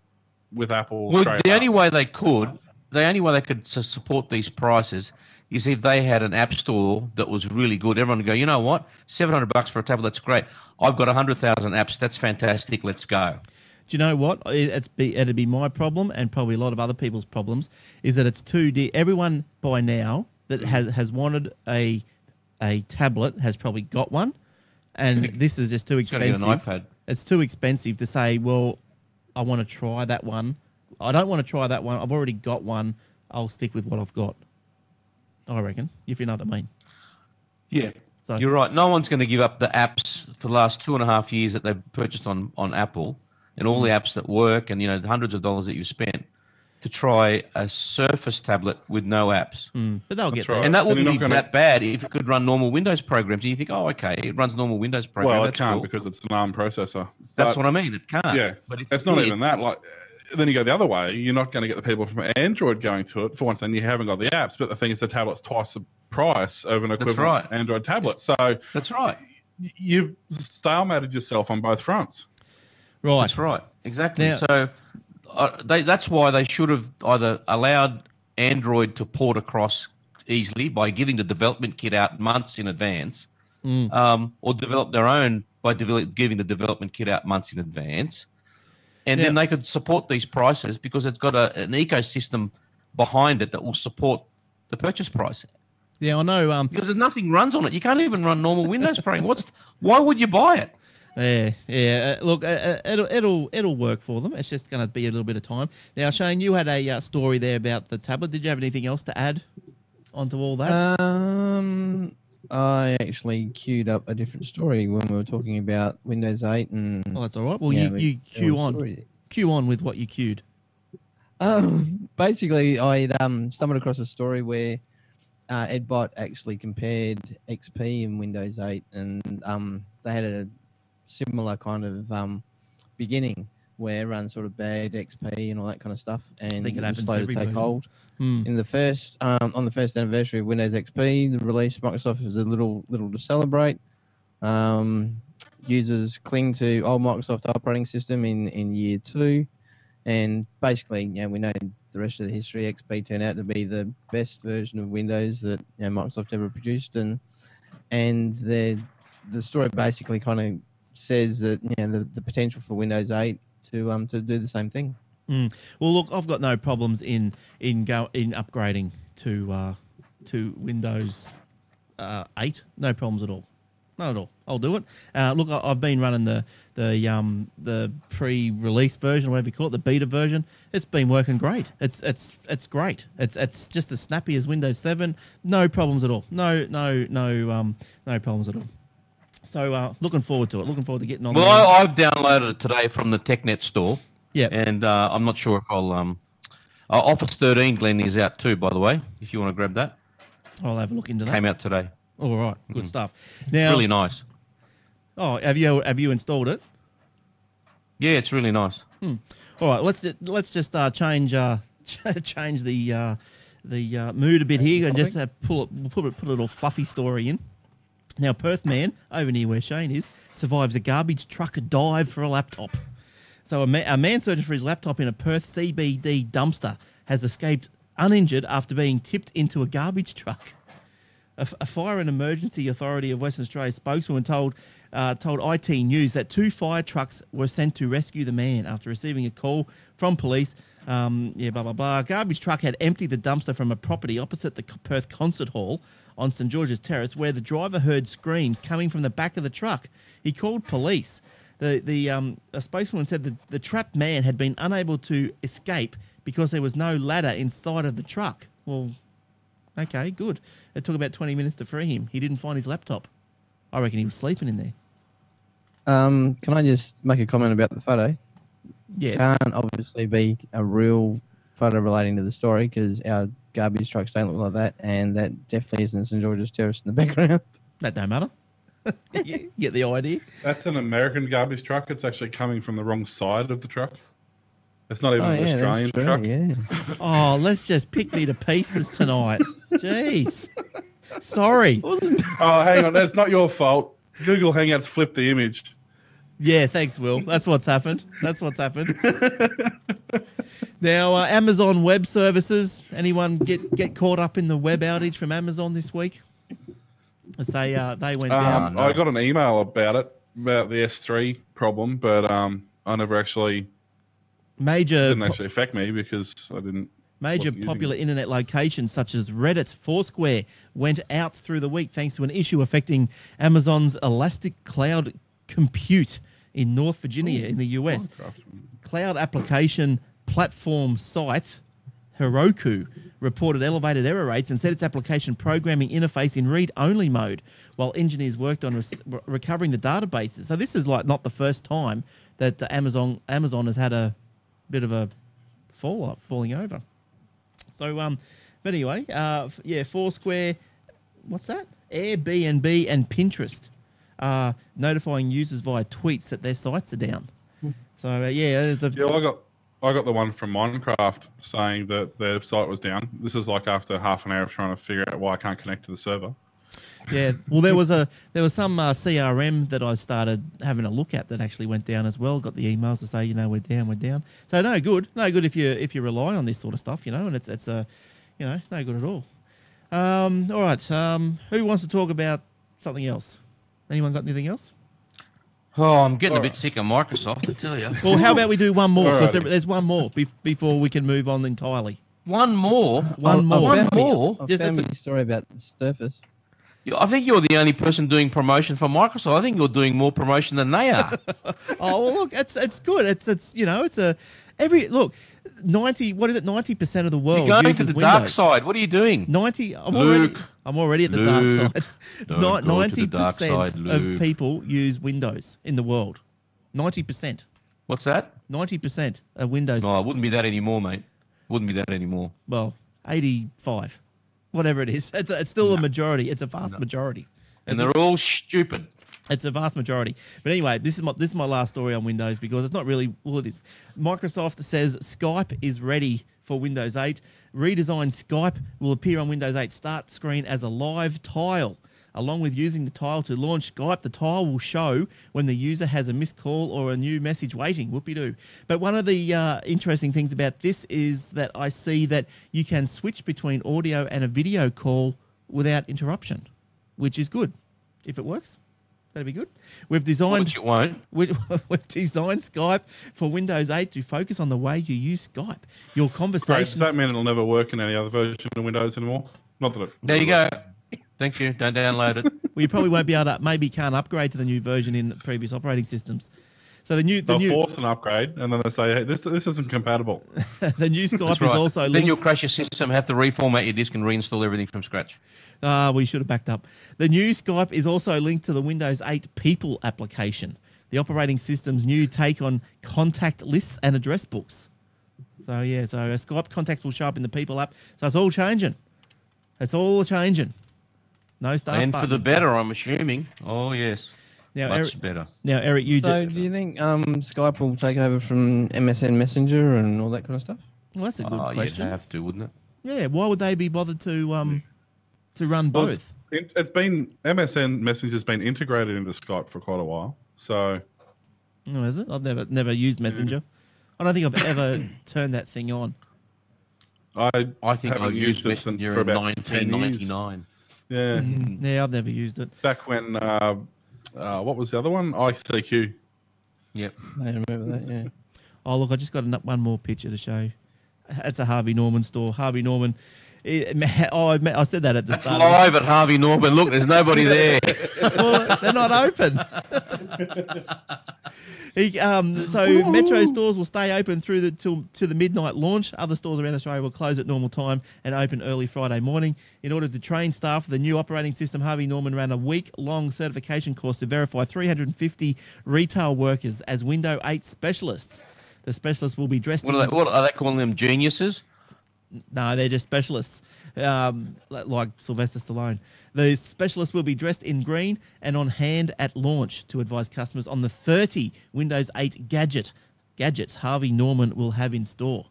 with Apple. Well, straight the up. only way they could, the only way they could support these prices is if they had an app store that was really good. Everyone would go, you know what, seven hundred bucks for a tablet, that's great. I've got hundred thousand apps, that's fantastic. Let's go. do you know what? It's be it'd be my problem and probably a lot of other people's problems is that it's too dear. Everyone by now that mm. has has wanted a a tablet has probably got one, and this is just too expensive. an iPad. it's too expensive to say, well, I want to try that one. I don't want to try that one. I've already got one. I'll stick with what I've got. I reckon, if you know what I mean. Yeah. So You're right. No one's going to give up the apps for the last two and a half years that they've purchased on, on Apple and all the Mm. apps that work and you know hundreds of dollars that you've spent to try a Surface tablet with no apps. mm, but they'll That's get there. right. And that wouldn't be gonna- that bad if it could run normal Windows programs. And you think, oh, okay, it runs normal Windows programs. Well, it That's can't cool. because it's an ARM processor. That's But- what I mean. It can't. Yeah, but if it's not did- even that. Like, then you go the other way. You're not going to get the people from Android going to it. For once, then you haven't got the apps. But the thing is, the tablet's twice the price of an equivalent right. Android tablet. So That's right. you've stalemated yourself on both fronts. right. That's right. Exactly. Now- so uh, they, that's why they should have either allowed Android to port across easily by giving the development kit out months in advance, Mm. um, or develop their own by develop, giving the development kit out months in advance. And then they could support these prices because it's got a, an ecosystem behind it that will support the purchase price. Yeah, I know. Um, Because nothing runs on it, you can't even run normal Windows program. What's why would you buy it? yeah, yeah. Uh, look, uh, uh, it'll it'll it'll work for them. It's just going to be a little bit of time. Now, Shane, you had a uh, story there about the tablet. Did you have anything else to add onto all that? Um, I actually queued up a different story when we were talking about Windows 8 and. oh, that's all right. Well, yeah, you you queue on, story. queue on with what you queued. Um, basically, I um, stumbled across a story where uh, Ed Bott actually compared XP and Windows 8, and um, they had a similar kind of um, beginning where everyone sort of bad XP and all that kind of stuff, and it was slow to take version. hold. Hmm. In the first, um, on the first anniversary of Windows XP, the release, Microsoft was a little little to celebrate. Um, users cling to old Microsoft operating system in, in year two, and basically, you know, we know the rest of the history. XP turned out to be the best version of Windows that you know, Microsoft ever produced, and and the the story basically kind of says that you know the, the potential for Windows 8 to um to do the same thing. Well, look, I've got no problems in in go in upgrading to uh, to Windows uh, eight. No problems at all. Not at all. I'll do it. Uh, look, I, I've been running the the um the pre-release version, whatever you call it, the beta version. It's been working great. It's it's it's great. It's it's just as snappy as Windows seven. No problems at all. No no no um no problems at all. So uh, looking forward to it. Looking forward to getting on. Well, there. I, I've downloaded it today from the TechNet store. yeah. and uh, I'm not sure if I'll. Um, uh, Office 13, Glenn, is out too, by the way. If you want to grab that, I'll have a look into that. came out today. All right, good stuff. It's really nice. Oh, have you have you installed it? Yeah, it's really nice. All right, let's let's just uh, change uh, change the uh, the uh, mood a bit here and just uh, pull it we'll put it put a little fluffy story in. Now, Perth man over near where Shane is survives a garbage truck dive for a laptop. So a, ma- a man searching for his laptop in a Perth CBD dumpster has escaped uninjured after being tipped into a garbage truck. A, a fire and emergency authority of Western Australia spokeswoman told uh, told iTnews that two fire trucks were sent to rescue the man after receiving a call from police. Um, yeah, blah blah blah. Garbage truck had emptied the dumpster from a property opposite the Perth Concert Hall on St George's Terrace, where the driver heard screams coming from the back of the truck. He called police. The the um, a spokeswoman said that the trapped man had been unable to escape because there was no ladder inside of the truck. Well, Okay, good. It took about 20 minutes to free him. He didn't find his laptop. I reckon he was sleeping in there. Um, can I just make a comment about the photo? Yes. Can't obviously be a real photo relating to the story because our garbage trucks don't look like that, and that definitely isn't St George's Terrace in the background. that don't matter. you get the idea? That's an American garbage truck. It's actually coming from the wrong side of the truck. It's not even Oh, an yeah, Australian true, truck. Yeah. Oh, let's just pick me to pieces tonight. Jeez. Sorry. Oh, hang on. That's not your fault. Google Hangouts flipped the image. Yeah, thanks, Will. That's what's happened. That's what's happened. now, uh, Amazon Web Services. Anyone get get caught up in the web outage from Amazon this week? As they uh, they went down. Um, no. I got an email about it, about the S3 problem, but um, I never actually Major didn't actually affect me because I didn't. Major popular internet locations such as Reddit, Foursquare went out through the week thanks to an issue affecting Amazon's Elastic Cloud Compute in North Virginia in the US. Minecraft. Cloud application platform site Heroku reported elevated error rates and set its application programming interface in read-only mode while engineers worked on re- recovering the databases. So this is like not the first time that uh, Amazon Amazon has had a bit of a fall up, falling over. So um, but anyway, uh, yeah, Foursquare, what's that? Airbnb and Pinterest are notifying users via tweets that their sites are down. So uh, yeah, there's a, Yeah, I got I got the one from Minecraft saying that their site was down. This is like after half an hour of trying to figure out why I can't connect to the server. Yeah, well, there was a there was some uh, CRM that I started having a look at that actually went down as well. Got the emails to say, you know, we're down, we're down. So no good, no good if you if you rely on this sort of stuff, you know, and it's it's a, you know, no good at all. Um, all right, um, who wants to talk about something else? Anyone got anything else? Oh, I'm getting a Alright. bit sick of Microsoft, I tell you. Well, how about we do one more because Alrighty. there's one more be- before we can move on entirely. One more. One I've- more. I've One more? I've Yes, that's a story about the Surface. You- I think you're the only person doing promotion for Microsoft. I think you're doing more promotion than they are. Oh well, look, it's it's good. It's it's you know, it's a every look. Ninety, what is it? Ninety percent of the world you're going to the Windows. dark side. What are you doing? 90 I'm Luke. already I'm already at the Luke. dark side. Don't Ni- go to the 90% dark side, of people use Windows in the world. 90%. What's that? 90% of Windows. No, it wouldn't be that anymore, mate. Wouldn't be that anymore. Well, 85. Whatever it is. It's, it's still a majority. It's a vast majority. And they're all stupid. It's a vast majority. But anyway, this is my this is my last story on Windows because it's not really well it is. Microsoft says Skype is ready for Windows 8. Redesigned Skype will appear on Windows 8 start screen as a live tile. Along with using the tile to launch Skype, the tile will show when the user has a missed call or a new message waiting. Whoopie doo. But one of the uh, interesting things about this is that I see that you can switch between audio and a video call without interruption, which is good if it works. That'd be good. We've designed Which it won't. we, we've designed Skype for Windows 8 to focus on the way you use Skype. Your Great. conversations. Does that mean it'll never work in any other version of Windows anymore? Not that it. There you go. Thank you. Don't download it. well, you probably won't be able to. Maybe can't upgrade to the new version in previous operating systems. So the new the They'll new force an upgrade, and then they say, "Hey, this this isn't compatible." the new Skype That's is right. also then linked. you'll crash your system, have to reformat your disk, and reinstall everything from scratch. Ah, we should have backed up. The new Skype is also linked to the Windows 8 People application, the operating system's new take on contact lists and address books. So yeah, so uh, Skype contacts will show up in the People app. So it's all changing. It's all changing. No start and for the better, I'm assuming. Oh, yes. Now, Much Eric, better. now, Eric, you so, ju- do you think um, Skype will take over from MSN Messenger and all that kind of stuff? well, that's a good Oh, you'd question. have to, wouldn't it? Yeah, why would they be bothered to um to run Well, both? it's, it, it's been MSN Messenger's been integrated into Skype for quite a while. So Oh, is it? I've never never used Messenger. I don't think I've ever turned that thing on. I I think I haven't used it since- Messenger for in about 10 years. 1999. Yeah, Mm, yeah, I've never used it. back when uh, uh, what was the other one? ICQ. Yep. I remember that. Yeah. Oh, look, I just got ano- one more picture to show. It's a Harvey Norman store. Harvey Norman. It- oh, I said that at the That's start. live at Harvey Norman. Look, there's nobody there. well, they're not open. he, um, so Metro stores will stay open through the till to the midnight launch. Other stores around Australia will close at normal time and open early Friday morning. In order to train staff for the new operating system, Harvey Norman ran a week-long certification course to verify 350 retail workers as Window 8 specialists. The specialists will be dressed What in are, they, what are they calling them? Geniuses? No, they're just specialists, um, like Sylvester Stallone. The specialists will be dressed in green and on hand at launch to advise customers on the 30 Windows 8 gadget gadgets Harvey Norman will have in store.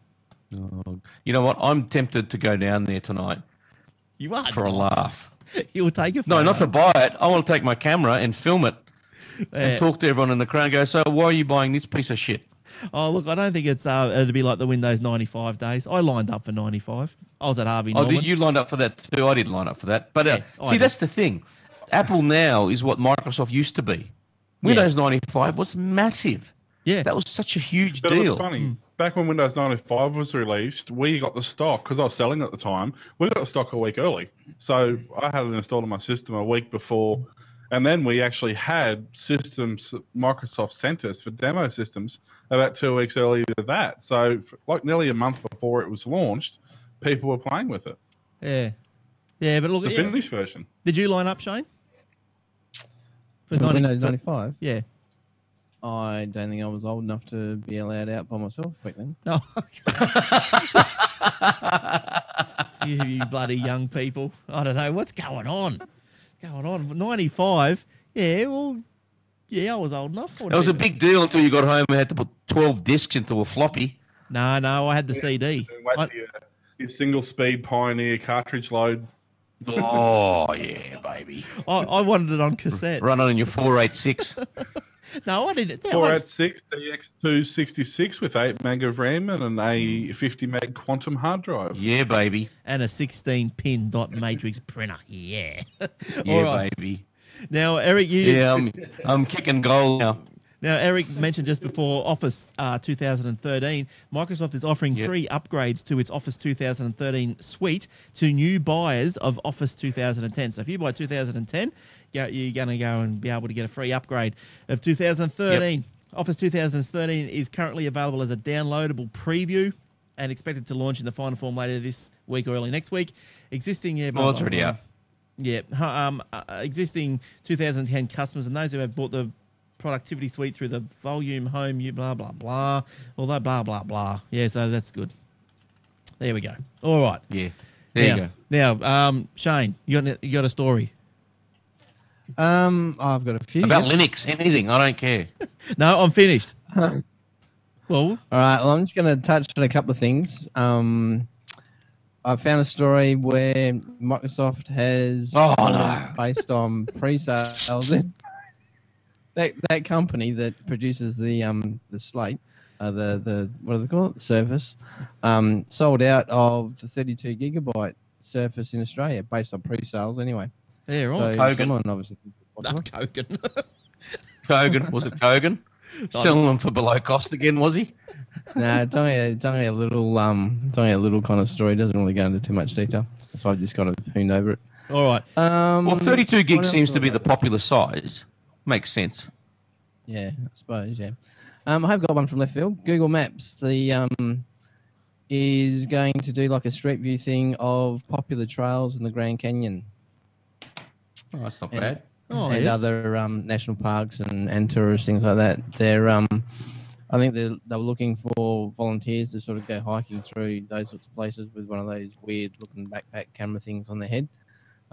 Oh, you know what? I'm tempted to go down there tonight You are for a laugh. You'll take it. No, not to buy it. I want to take my camera and film it and talk to everyone in the crowd and go, so why are you buying this piece of shit? Oh, look, I don't think it's uh, it'd be like the Windows 95 days. I lined up for 95. I was at Harvey Oh, Norman. did you lined up for that too? I did line up for that. But uh, Yeah, see, did. that's the thing. Apple now is what Microsoft used to be. Windows 95 was massive. yeah. That was such a huge But it deal. was funny. Back when Windows 95 was released, we got the stock because I was selling at the time. We got the stock a week early, so I had it installed on my system a week before, and then we actually had systems Microsoft sent us for demo systems about two weeks earlier to that. So, f like nearly a month before it was launched, people were playing with it. yeah. Yeah, but look, at The yeah. finished version. did you line up, Shane? For For 90 Windows 95. Yeah. I don't think I was old enough to be allowed out by myself back then. Oh, no. you, you bloody young people. I don't know what's going on. Going on. 95. Yeah, well, yeah, I was old enough. That It was a big deal until you got home and had to put 12 discs into a floppy. No, no, I had the CD. Wait I- till your, your single speed Pioneer cartridge load. Oh, yeah, baby. I, I wanted it on cassette. Run on in your 486. No, I didn't. Four I- eight six DX2 66 with 8 meg of RAM and an A 50 meg quantum hard drive. Yeah, baby. and a 16 pin dot matrix printer. Yeah. Yeah, All right. baby. Now, Eric, you Yeah, I'm, I'm kicking goal now. Now, Eric mentioned just before Office uh, 2013, Microsoft is offering Yep. free upgrades to its Office 2013 suite to new buyers of Office 2010. So if you buy 2010, go- you're going to go and be able to get a free upgrade of 2013. Office 2013 is currently available as a downloadable preview and expected to launch in the final form later this week or early next week. Existing, yeah, Well, it's already out. yeah, um, uh, existing 2010 customers and those who have bought the productivity suite through the volume home, you blah blah blah, all that blah blah blah. Yeah, so that's good. There we go. All right. Yeah. There now, you go. Now, um, Shane, you got you got a story? Um, I've got a few. About yep. Linux, anything. I don't care. No, I'm finished. well, All right. Well, I'm just going to touch on a couple of things. Um, I found a story where Microsoft has Oh, no. based on pre-sales. that that company that produces the um the slate, uh, the the what do they call it? The Surface, um, sold out of the 32 gigabyte Surface in Australia based on pre-sales anyway. Yeah, So right. Kogan. someone obviously. thinks it's No. Kogan. Kogan, was it Kogan? Selling them for below cost again, was he? no, it's only a, it's only a little um it's only a little kind of story. It doesn't really go into too much detail. That's why I've just kind of hooned over it. All right. Um, Well, 32 gig what seems to be the popular size. Makes sense. Yeah, I suppose. Yeah. Um, I have got one from left field. Google Maps. The um is going to do like a street view thing of popular trails in the Grand Canyon Oh, that's not And- bad. Oh, and yes. other um, national parks and, and tourist things like that. They're um, I think they they were looking for volunteers to sort of go hiking through those sorts of places with one of those weird looking backpack camera things on their head.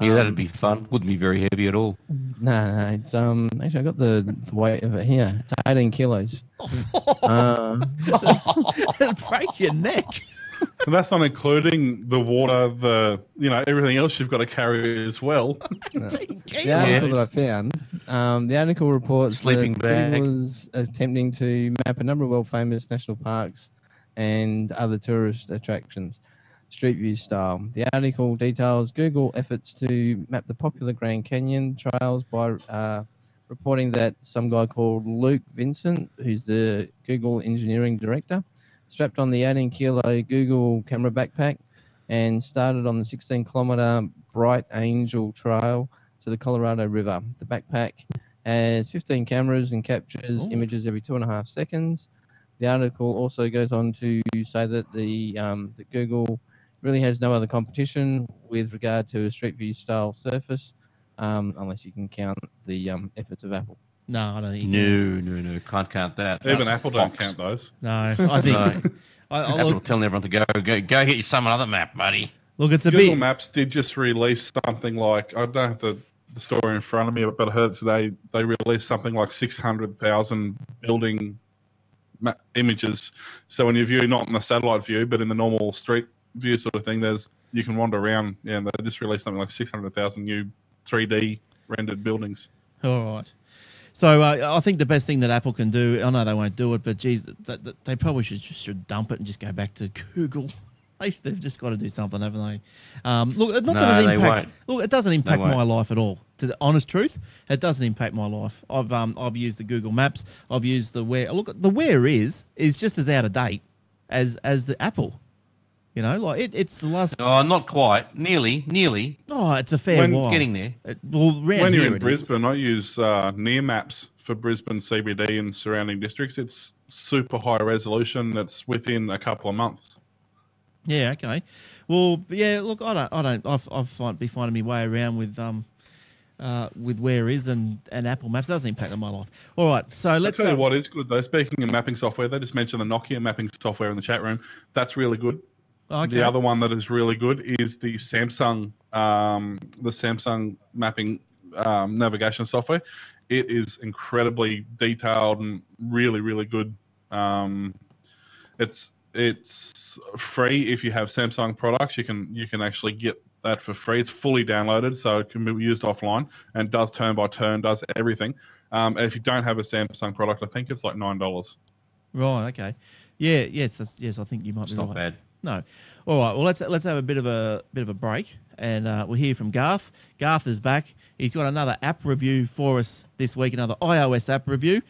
Yeah, that'd Um, be fun. Wouldn't be very heavy at all. No, no, it's um. Actually, I got the, the weight of it here. It's 18 kilos. Uh, It'll break your neck. And that's not including the water, the you know everything else you've got to carry as well. 18 the article kilos. that I found, um, the article reports Sleeping that bag. Was attempting to map a number of world-famous national parks and other tourist attractions, Street View style. The article details Google efforts to map the popular Grand Canyon trails by uh, reporting that some guy called Luc Vincent, who's the Google engineering director, strapped on the 18 kilo Google camera backpack and started on the 16 kilometer Bright Angel Trail to the Colorado River. The backpack has 15 cameras and captures Ooh. images every two and a half seconds. The article also goes on to say that the um, that Google really has no other competition with regard to a Street View style surface, um, unless you can count the um, efforts of Apple. No, I don't think. No, no, no. Can't count that. Even That's Apple don't Fox. count those. No, I think. No. I, I Apple look, telling everyone to go, go, go get you some other map, buddy. look, it's a Google bit. Maps did just release something like I don't have the, the story in front of me, but I heard today they released something like six hundred thousand building ma- images. So when you view not in the satellite view, but in the normal street view sort of thing, there's you can wander around. Yeah, and they just released something like six hundred thousand new three D rendered buildings. All right. So uh, I think the best thing that Apple can do, I know they won't do it, but geez, th- th- they probably should just should dump it and just go back to Google. They, they've just got to do something, haven't they? Um, look, not that No, it they impacts. Look, it doesn't impact my life at all. To the honest truth, it doesn't impact my life. I've um, I've used the Google Maps. I've used the Where. Look, the Whereis is just as out of date as as the Apple. You know, like it, it's the last. Oh, not quite. Nearly, nearly. Oh, it's a fair When while. Getting there. It, well, when here you're in it is. Brisbane, I use uh, Near Maps for Brisbane CBD and surrounding districts. It's super high resolution. That's within a couple of months. Yeah. Okay. Well, yeah. Look, I don't. I don't. I've, I've find, be finding me way around with um, uh, with Whereis and and Apple Maps doesn't impact on my life. All right. So Let's let's. tell you uh, what is good though. Speaking of mapping software, they just mentioned the Nokia mapping software in the chat room. That's really good. Okay. The other one that is really good is the Samsung, um, the Samsung mapping um, navigation software. It is incredibly detailed and really, really good. Um, it's it's free if you have Samsung products. You can you can actually get that for free. It's fully downloaded, so it can be used offline and does turn by turn, does everything. Um, and if you don't have a Samsung product, I think it's like nine dollars. Right. Okay. Yeah. Yes. That's, yes. I think you might It's be not right. bad. No. All right. Well, let's let's have a bit of a bit of a break, and uh, we'll hear from Garth. Garth is back. He's got another app review for us this week. Another iOS app review.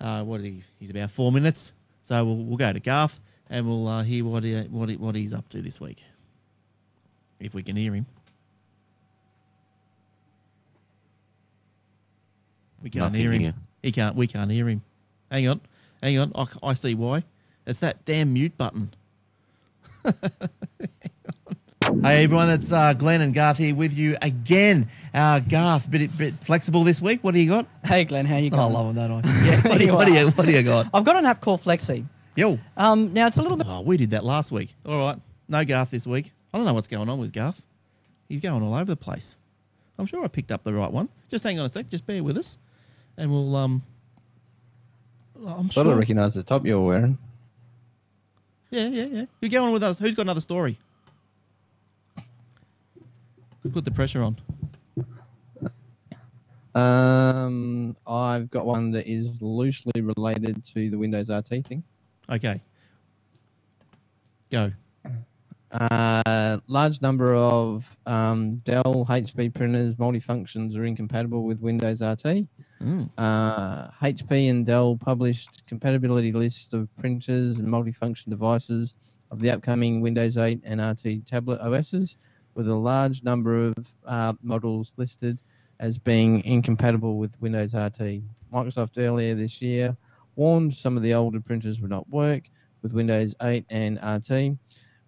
Uh, what is he? He's about four minutes. So we'll we'll go to Garth and we'll uh, hear what he, what he, what he's up to this week, if we can hear him. We can't Nothing hear him. here. He can't. We can't hear him. Hang on. Hang on. I, I see why. It's that damn mute button. hey everyone, it's uh, Glenn and Garth here with you again. Uh, Garth, bit bit flexible this week. What do you got? Hey Glenn, how you Oh, I love them, don't Yeah. What do you, You what do are. you what do you got? I've got an app called Flexi. Yo. Um, now it's a little bit. Oh, we did that last week. All right. No Garth this week. I don't know what's going on with Garth. He's going all over the place. I'm sure I picked up the right one. Just hang on a sec. Just bear with us, and we'll um. I'm sure. Sort of recognise the top you're wearing. Yeah, yeah, yeah. You're going with us. Who's got another story? Put the pressure on. Um, I've got one that is loosely related to the Windows RT thing. Okay. Go. Uh, large number of um, Dell HP printers multifunctions are incompatible with Windows RT. Mm. Uh, HP and Dell published compatibility lists of printers and multifunction devices of the upcoming Windows 8 and RT tablet OSs, with a large number of uh, models listed as being incompatible with Windows RT. Microsoft earlier this year warned some of the older printers would not work with Windows 8 and RT,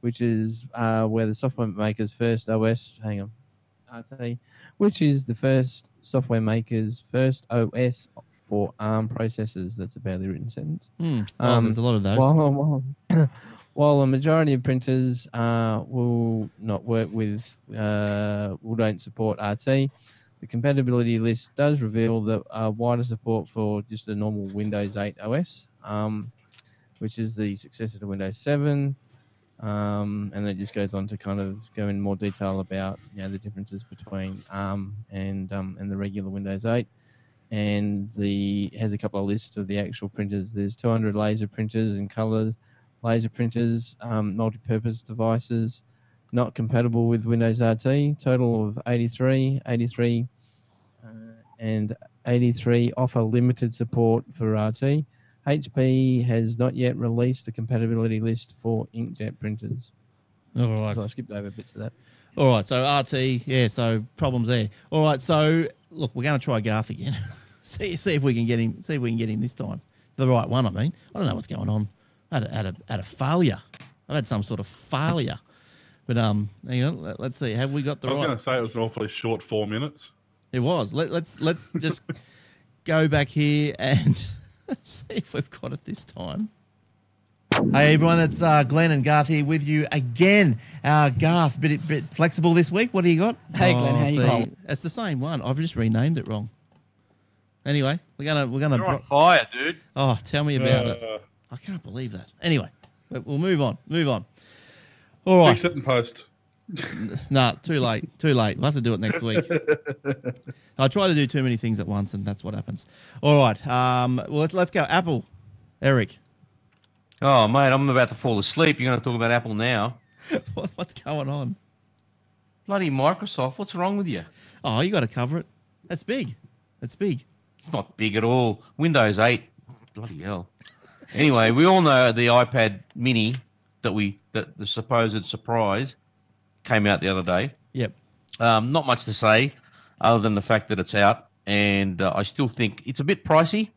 which is uh, where the software maker's first OS, hang on, RT, which is the first software maker's first OS for ARM processors. That's a badly written sentence. Mm. Well, Um, there's a lot of those. While, while, while a majority of printers uh, will not work with, uh, will don't support RT, the compatibility list does reveal that uh, wider support for just the normal Windows 8 OS, um, which is the successor to Windows 7. Um, and it just goes on to kind of go in more detail about you know, the differences between ARM and um, and the regular Windows 8 and the has a couple of lists of the actual printers. There's 200 laser printers and color laser printers, um, multi-purpose devices, not compatible with Windows RT. Total of 83, 83, uh, and 83 offer limited support for RT. HP has not yet released a compatibility list for inkjet printers. All right. So I skipped over bits of that. All right. So RT, yeah. So problems there. All right. So look, we're going to try Garth again. see, see if we can get him. See if we can get him this time. The right one. I mean, I don't know what's going on. I had a, had a, had a failure. I've had some sort of failure. But um, hang on. Let, us see. Have we got the I was right? going to say it was an awfully short four minutes. It was. Let, let's let's just go back here and see if we've got it this time. Hey everyone, it's uh, Glenn and Garth here with you again. Uh, Garth, bit bit flexible this week. What do you got? Oh, Hey, Glenn, how you going? It's the same one. I've just renamed it wrong. Anyway, we're gonna we're gonna. You're on fire, dude. oh, tell me about it. Uh, I can't believe that. Anyway, we'll move on. Move on. All right. Fix it in post. No, too late. Too late. We'll have to do it next week. I try to do too many things at once, and that's what happens. All right. Um, well, let's, let's go. Apple. Eric, Oh, mate, I'm about to fall asleep. You're going to talk about Apple now. what, what's going on? Bloody Microsoft, what's wrong with you? Oh, you got to cover it. That's big. That's big. It's not big at all. Windows 8, bloody hell. Anyway, we all know the iPad Mini that we that the supposed surprise came out the other day. Yep. Um, not much to say, other than the fact that it's out, and uh, I still think it's a bit pricey,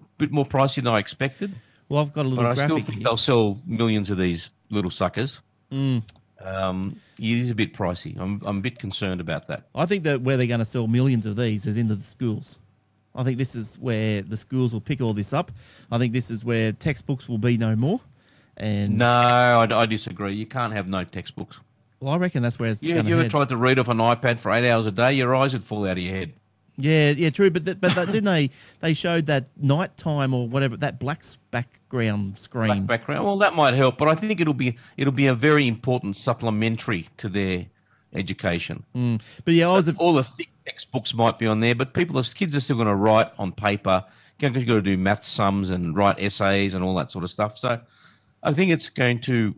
a bit more pricey than I expected. Well, I've got a little But I still think here. they'll sell millions of these little suckers. Mm. Um, it is a bit pricey. I'm I'm a bit concerned about that. I think that where they're going to sell millions of these is into the schools. I think this is where the schools will pick all this up. I think this is where textbooks will be no more. And No, I, I disagree. You can't have no textbooks. Well, I reckon that's where it's going you ever head. tried to read off an iPad for eight hours a day? Your eyes would fall out of your head. Yeah, yeah, true. But th- but that, didn't they? They showed that nighttime or whatever that black background screen. Black background. Well, that might help, but I think it'll be it'll be a very important supplementary to their education. Mm. But yeah, I was. A, All the thick textbooks might be on there, but people, are, kids are still going to write on paper. You've got to do math sums and write essays and all that sort of stuff. So, I think it's going to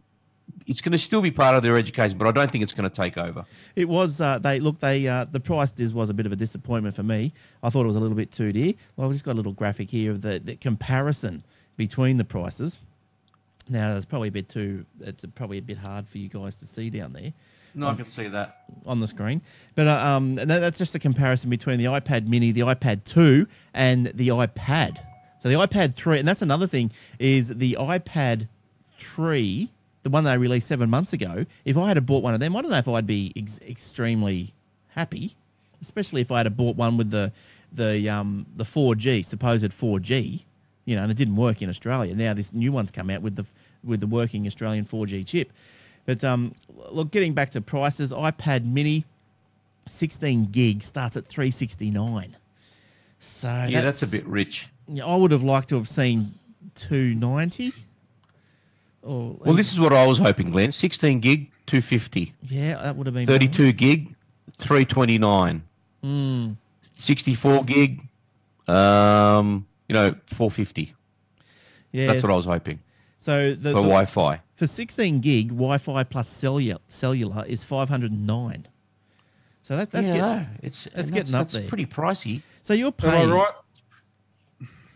it's going to still be part of their education, but I don't think it's going to take over. It was. Uh, they look. They uh, the price is was a bit of a disappointment for me. I thought it was a little bit too dear. Well, I've just got a little graphic here of the, the comparison between the prices. Now, it's probably a bit too. It's probably a bit hard for you guys to see down there No, I can see that. on the screen. But uh, um, that, that's just a comparison between the iPad Mini, the iPad 2, and the iPad. So the iPad 3, and that's another thing, is the iPad 3, the one they released seven months ago. If I had bought one of them, I don't know if I'd be ex- extremely happy, especially if I had bought one with the the um, the 4G, supposed 4G, you know, and it didn't work in Australia. Now this new one's come out with the with the working Australian 4G chip. But um, look, getting back to prices, iPad Mini, 16 gig starts at 369. So Yeah, that's, a bit rich. Yeah, I would have liked to have seen 290. Oh, well, this is what I was hoping, Glenn. 16 gig, 250. Yeah, that would have been 32 bad. gig, 329. Mm. 64 gig, um, you know, 450. Yeah, that's what I was hoping. So the, for the, Wi-Fi for 16 gig Wi-Fi plus cellular cellular is 509. So that, that's yeah, getting, it's that's, getting that's, up that's there. Pretty pricey. So you're paying. Am I right?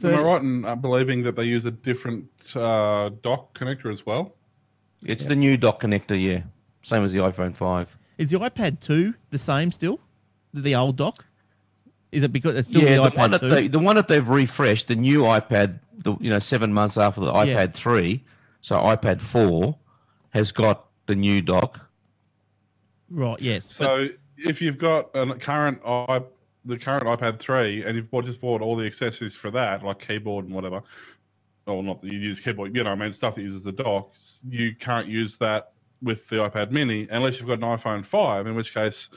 30... Am I right in uh, believing that they use a different uh, dock connector as well? It's yeah. the new dock connector, yeah. Same as the iPhone 5. Is the iPad 2 the same still? The old dock? Is it because it's still yeah, the, the iPad one they, the one that they've refreshed, the new iPad, the, you know, seven months after the iPad yeah. 3, so iPad 4, has got the new dock. Right, yes. So but... if you've got a current iPad, the current iPad three, and you've just bought all the accessories for that, like keyboard and whatever, or not that you use keyboard, you know, I mean, stuff that uses the dock, you can't use that with the iPad Mini unless you've got an iPhone 5, in which case,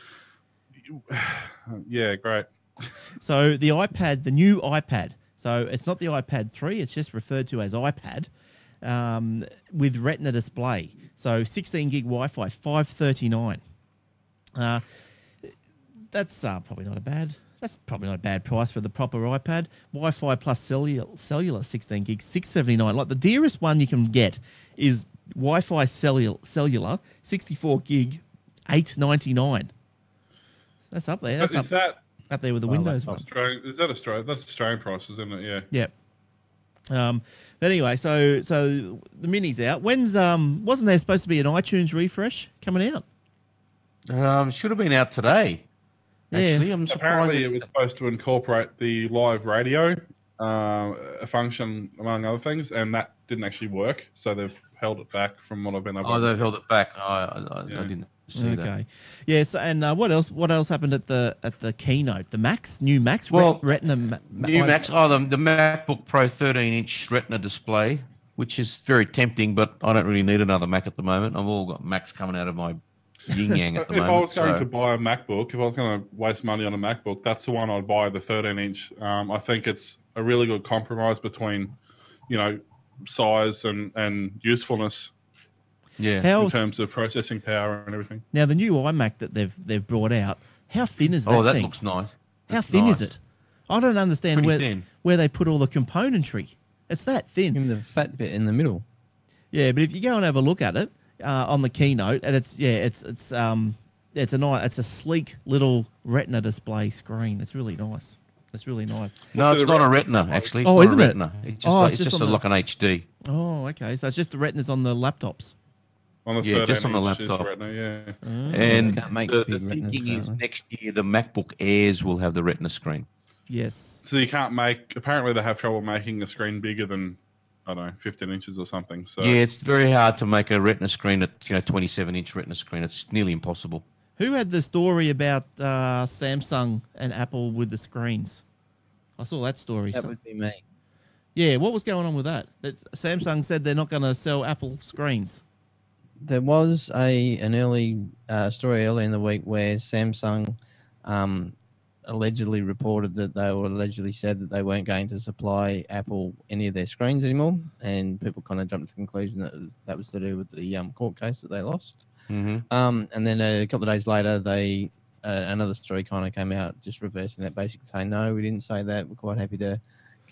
yeah, great. So the iPad, the new iPad. So it's not the iPad 3, it's just referred to as iPad um, with Retina display. So 16 gig Wi Fi, 539. Uh, that's uh, probably not a bad. That's probably not a bad price for the proper iPad. Wi-Fi plus cellular, cellular 16 gig, 679. Like the dearest one you can get is Wi-Fi cellular, cellular 64 gig, 899. That's up there. That's is up, that up there with the Well, Windows one. Australian? Is that Australian? That's Australian prices, isn't it? Yeah. Yeah. Um, but anyway, so so the mini's out. When's um wasn't there supposed to be an iTunes refresh coming out? Um, should have been out today. Yeah. Actually, I'm surprised. Apparently, it- it was supposed to incorporate the live radio uh, function, among other things, and that didn't actually work. So they've held it back from what I've been able Oh, to they've held it back. I, I, I, Yeah. I didn't see that. Okay. Yes, and uh, what else? What else happened at the at the keynote? The Max, new Max, Well, Retina. Ma- Ma- New I- Max, oh, the, the MacBook Pro 13-inch Retina display, which is very tempting, but I don't really need another Mac at the moment. I've all got Macs coming out of my yin yang at the if moment. I was going so- to buy a MacBook, if I was going to waste money on a MacBook, that's the one I'd buy, the 13 inch. Um, I think it's a really good compromise between, you know, size and, and usefulness yeah. How in terms of processing power and everything. now the new iMac that they've they've brought out? How thin is that oh, that thing? looks nice. How That's thin is it? I don't understand Pretty where thin. where they put all the componentry. It's that thin. Even the fat bit in the middle. Yeah, but if you go and have a look at it uh, on the keynote, and it's yeah, it's it's um it's a nice, it's a sleek little Retina display screen. It's really nice. It's really nice. No, it's not a Retina- Retina, actually. It's Oh, not a isn't it? It's just, Oh, like, it's it's just just on a, the- like an HD. Oh, okay. So it's just the Retinas on the laptops. On the Yeah, 13 just on the laptop. Retina, yeah. Oh, And the, the big Retinas, thinking is apparently. next year the MacBook Airs will have the Retina screen. yes. So you can't make, apparently they have trouble making a screen bigger than, I don't know, 15 inches or something. So Yeah, it's very hard to make a Retina screen at you know 27 inch Retina screen. It's nearly impossible. Who had the story about uh, Samsung and Apple with the screens? I saw that story. That would be me. yeah, what was going on with that? That Samsung said they're not going to sell Apple screens. There was a an early uh, story early in the week where Samsung um, allegedly reported that they were allegedly said that they weren't going to supply Apple any of their screens anymore, and people kind of jumped to the conclusion that that was to do with the um, court case that they lost. hmm Um, and then a couple of days later, they uh, another story kind of came out just reversing that, basically saying no, we didn't say that. We're quite happy to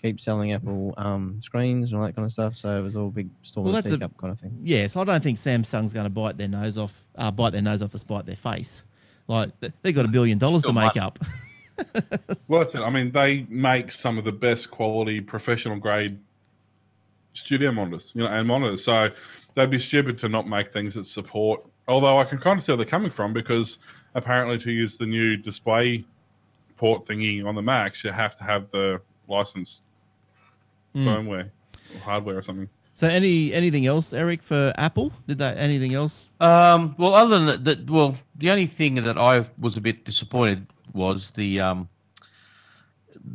keep selling Apple um, screens and all that kind of stuff. So it was all big storm Well, that's a- teacup kind of thing. Yes, I don't think Samsung's going to bite their nose off, uh, bite their nose off to spite their face. Like they've got a billion dollars to make up. Well, that's it. I mean, they make some of the best quality professional grade studio monitors, you know, and monitors. So they'd be stupid to not make things that support. Although I can kind of see where they're coming from because apparently to use the new display port thingy on the Macs, you have to have the licensed Mm. firmware or hardware or something. So any anything else, Eric, for Apple? Did that anything else? Um, well, other than that, that, well, the only thing that I was a bit disappointed was the um,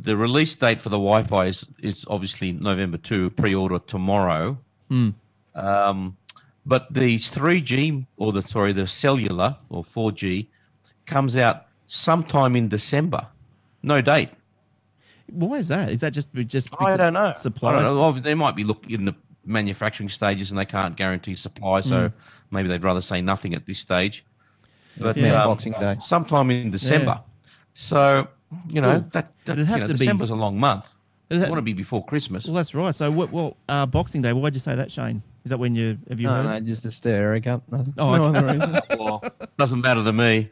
the release date for the Wi-Fi is, is obviously November two. Pre-order tomorrow. Hmm. Um, but the 3G or the sorry, the cellular or 4G comes out sometime in December. No date. Why is that? Is that just just I because don't know. supply? I don't know. Obviously, They might be looking in the manufacturing stages and they can't guarantee supply, so maybe they'd rather say nothing at this stage. But Yeah. um, Boxing Day. sometime in December. So you know Well, that, that it'd have you know, to be- December's a long month. It that- want to be before Christmas. well, that's right. So what? Well, uh, Boxing Day. Why'd you say that, Shane? Is that when you have you No, heard? no, just to stir Eric up. Nothing. Oh, no okay. other reason. Well, doesn't matter to me.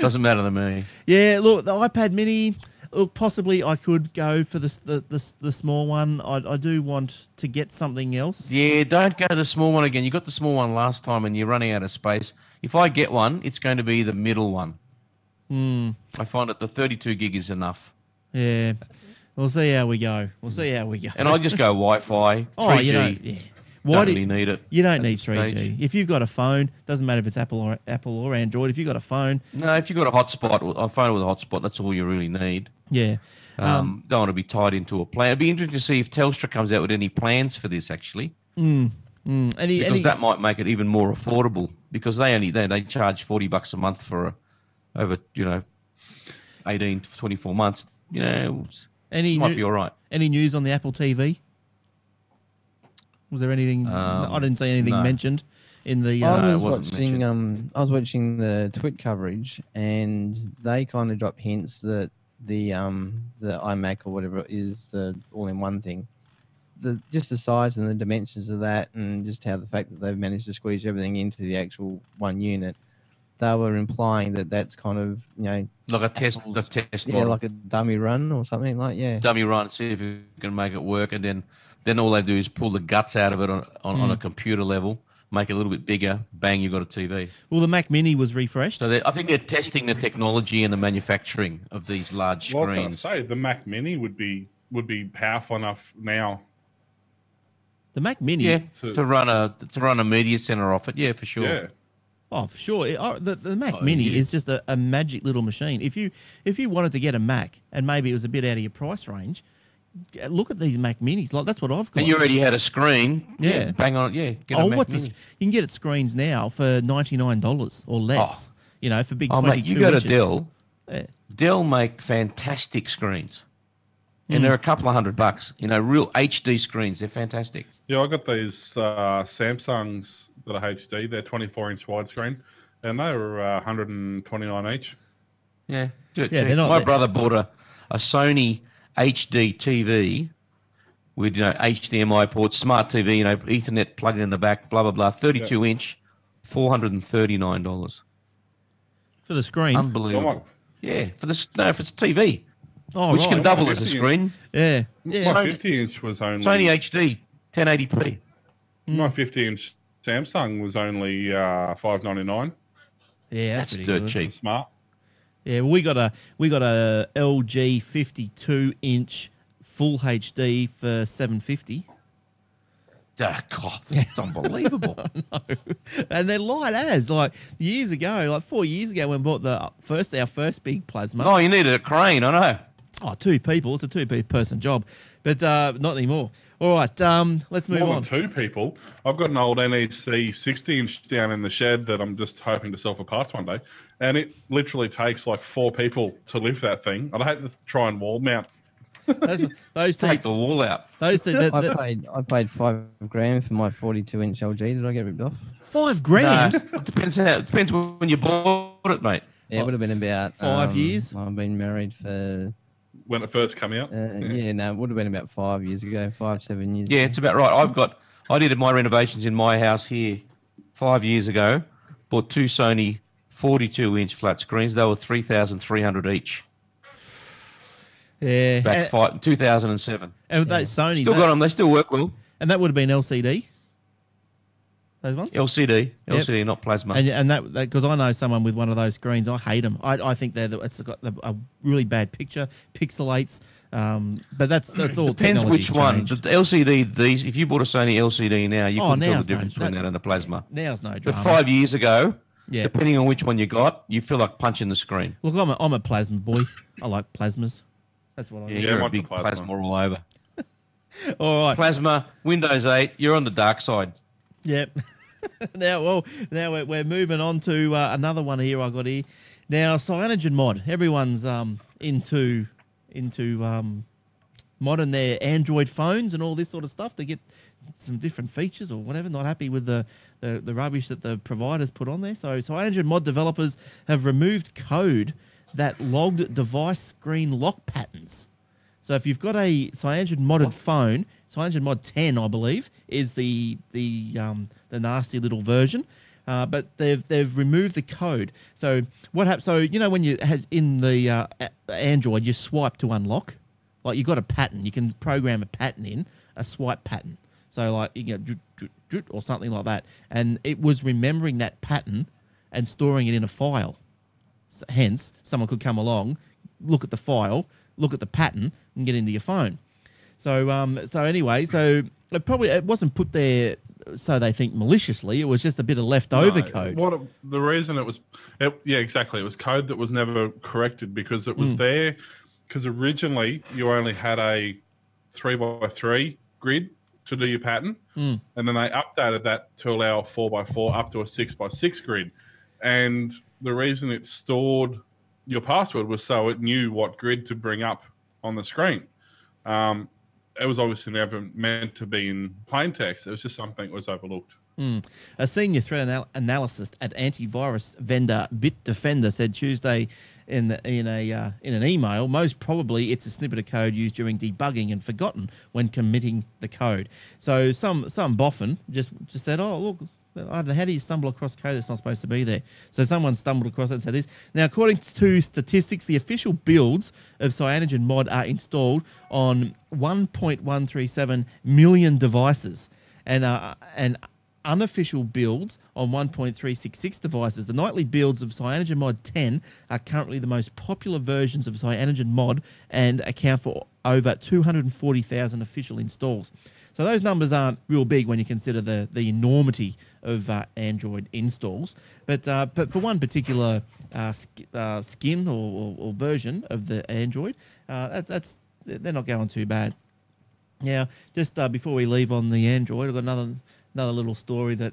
Doesn't matter to me. Yeah, look, the iPad Mini. Look, possibly I could go for the the the, the small one. I, I do want to get something else. Yeah, don't go to the small one again. You got the small one last time, and you're running out of space. If I get one, it's going to be the middle one. Hmm. I find that the 32 gig is enough, Yeah. We'll see how we go. We'll see how we go. and I just go Wi-Fi, 3G. oh, you know, yeah. Why Don't do really need it. you don't need 3G? stage. If you've got a phone, doesn't matter if it's Apple or Apple or Android. If you've got a phone, No, if you've got a hotspot, a phone with a hotspot, that's all you really need. yeah. Um, don't want to be tied into a plan. It'd be interesting to see if Telstra comes out with any plans for this actually, Mm, mm. Any, because any, that might make it even more affordable. Because they only they, they charge forty bucks a month for a, over you know, 18 to twenty four months. You know, it's- any, might new- be all right. any news on the Apple TV? Was there anything? Um, I didn't see anything no. mentioned in the. Uh, I was wasn't watching mentioned. um I was watching the TWiT coverage and they kind of dropped hints that the um the iMac or whatever is the all-in-one thing. The just the size and the dimensions of that and just how the fact that they've managed to squeeze everything into the actual one unit. They were implying that that's kind of you know Like a test, a test yeah model. like a dummy run or something like yeah. dummy run, see if you can make it work, and then then all they do is pull the guts out of it on on, on a mm. computer level, make it a little bit bigger. Bang, you got a TV. well, the Mac Mini was refreshed. So I think they're testing the technology and the manufacturing of these large Well, I was going to screens. say the Mac Mini would be would be powerful enough now. the Mac Mini. Yeah, To- to run a to run a media center off it. Yeah, for sure. Yeah, Oh, for sure. It- oh, the, the Mac Oh, Mini yeah. is just a, a magic little machine. If you if you wanted to get a Mac and maybe it was a bit out of your price range, look at these Mac Minis. Like that's what I've got. And you already had a screen. Yeah. bang on. Yeah, get a oh, Mac what's Mini. this? You can get it screens now for ninety nine dollars or less. You know, for big Oh, twenty mate, you go to. Dell. Yeah. Dell make fantastic screens, and they're a couple of hundred bucks. You know, real HD screens. They're fantastic. yeah. I got these uh, Samsungs that are HD. They're 24 inch widescreen, and they were uh, 129 each. Yeah. Yeah, they're not- My they- brother bought a, a Sony HD TV with you know HDMI ports, smart TV, you know, Ethernet plugged in the back, blah blah blah, 32 inch, four hundred and thirty nine dollars. for the screen. Unbelievable. Yeah, for the no, for the TV, oh, which right. can double as a 50 screen. yeah, My yeah. Sony- 50 inch was only Sony HD, 1080p. my 50 inch Samsung was only uh, 599. yeah, That's pretty dirt good. cheap. Smart. Yeah, we got a we got a LG fifty two inch full HD for seven fifty. Ah, God, it's unbelievable. and they're light as like years ago, like four years ago when we bought the first our first big plasma. oh, you needed a crane, I know. Oh, two people. It's a two person job, but uh, not anymore. All right, um, let's move More on. than two people. I've got an old NEC 60 inch down in the shed that I'm just hoping to sell for parts one day. And it literally takes like four people to lift that thing. I'd hate to try and wall mount. Those, those two, Take the wall out. those two, that, I paid I paid five grand for my 42 inch LG. Did I get ripped off? five grand. No, it depends how. It depends when you bought it, mate. Yeah, it would have been about Five um, years? I've been married for When it first came out. uh, yeah, no, it would have been about five years ago, five seven years. Yeah, ago. it's about right. I've got. I did my renovations in my house here five years ago. Bought two Sony 42 inch flat screens. They were 3,300 each. yeah, Back and, five, 2007. and with that Sony, Still that- got them. They still work well. and that would have been LCD. Those ones. LCD, Yep. LCD, not plasma. And and that because I know someone with one of those screens, I hate them. I, I think they're the, it's got the, a really bad picture, pixelates. Um, but that's that's all. Depends technology's which one. changed. The LCD, these. If you bought a Sony LCD now, you Oh, couldn't tell the now's no- difference between that- that and a plasma. Now's no But five years ago, yeah. depending on which one you got, you feel like punching the screen. Look, I'm a, I'm a plasma boy. I like plasmas. That's what I. Yeah, like. You're a what's a big plasma? plasma all over. All right. Plasma, Windows 8, you're on the dark side. Yep. now, well, now we're, we're moving on to uh, another one here. I got here now. Cyanogen mod. Everyone's um into into um modding their Android phones and all this sort of stuff to get some different features or whatever. Not happy with the the, the rubbish that the providers put on there. So Cyanogen mod developers have removed code that logged device screen lock patterns. So if you've got a Cyanogen modded phone, Cyanogen Mod 10, I believe, is the the um, the nasty little version. Uh, but they've they've removed the code. So what happens? So you know when you had in the uh, Android, you swipe to unlock. Like you've got a pattern, you can program a pattern in a swipe pattern. So like you know, or something like that, and it was remembering that pattern and storing it in a file. So hence, someone could come along, look at the file, look at the pattern, and get into your phone. So, um, so anyway, so it probably it wasn't put there so they think maliciously. It was just a bit of leftover No, code. What it- the reason it was, it, yeah, exactly. It was code that was never corrected because it was there. Because originally you only had a three by three grid to do your pattern, Mm. and then they updated that to allow a four by four up to a six by six grid. And the reason it stored your password was so it knew what grid to bring up on the screen. Um, it was obviously never meant to be in plain text. It was just something that was overlooked. Mm. A senior threat anal- at antivirus vendor Bitdefender said Tuesday in the, in a uh, in an email, most probably it's a snippet of code used during debugging and forgotten when committing the code. So some some boffin just just said, "Oh look." I don't know how do you stumble across code that's not supposed to be there. So someone stumbled across it and said this. Now, according to statistics, the official builds of Cyanogen Mod are installed on 1.137 million devices, and uh, and unofficial builds on 1.366 devices. The nightly builds of Cyanogen Mod 10 are currently the most popular versions of Cyanogen Mod and account for over 240,000 official installs. So those numbers aren't real big when you consider the, the enormity of uh, Android installs. But uh, but for one particular uh, uh, skin or, or, or version of the Android, uh, that, that's they're not going too bad. Now, just uh, before we leave on the Android, I've got another another little story that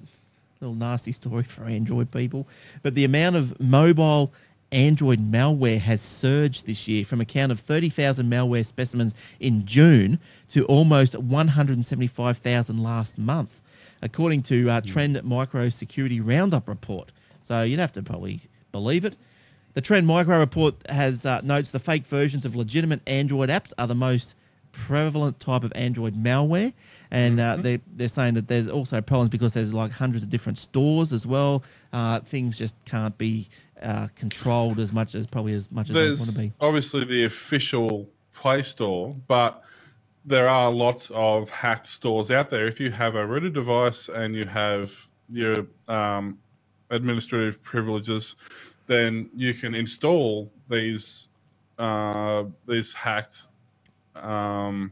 little nasty story for Android people. But the amount of mobile Android malware has surged this year from a count of 30,000 malware specimens in June to almost 175,000 last month, according to uh, Trend Micro Security Roundup report. So you'd have to probably believe it. The Trend Micro report has uh, notes the fake versions of legitimate Android apps are the most prevalent type of Android malware, and uh, they they're saying that there's also problems because there's like hundreds of different stores as well. Uh, things just can't be uh, controlled as much as probably as much as they want to be. obviously the official Play Store, but there are lots of hacked stores out there. If you have a rooted device and you have your um, administrative privileges, then you can install these uh, these hacked um,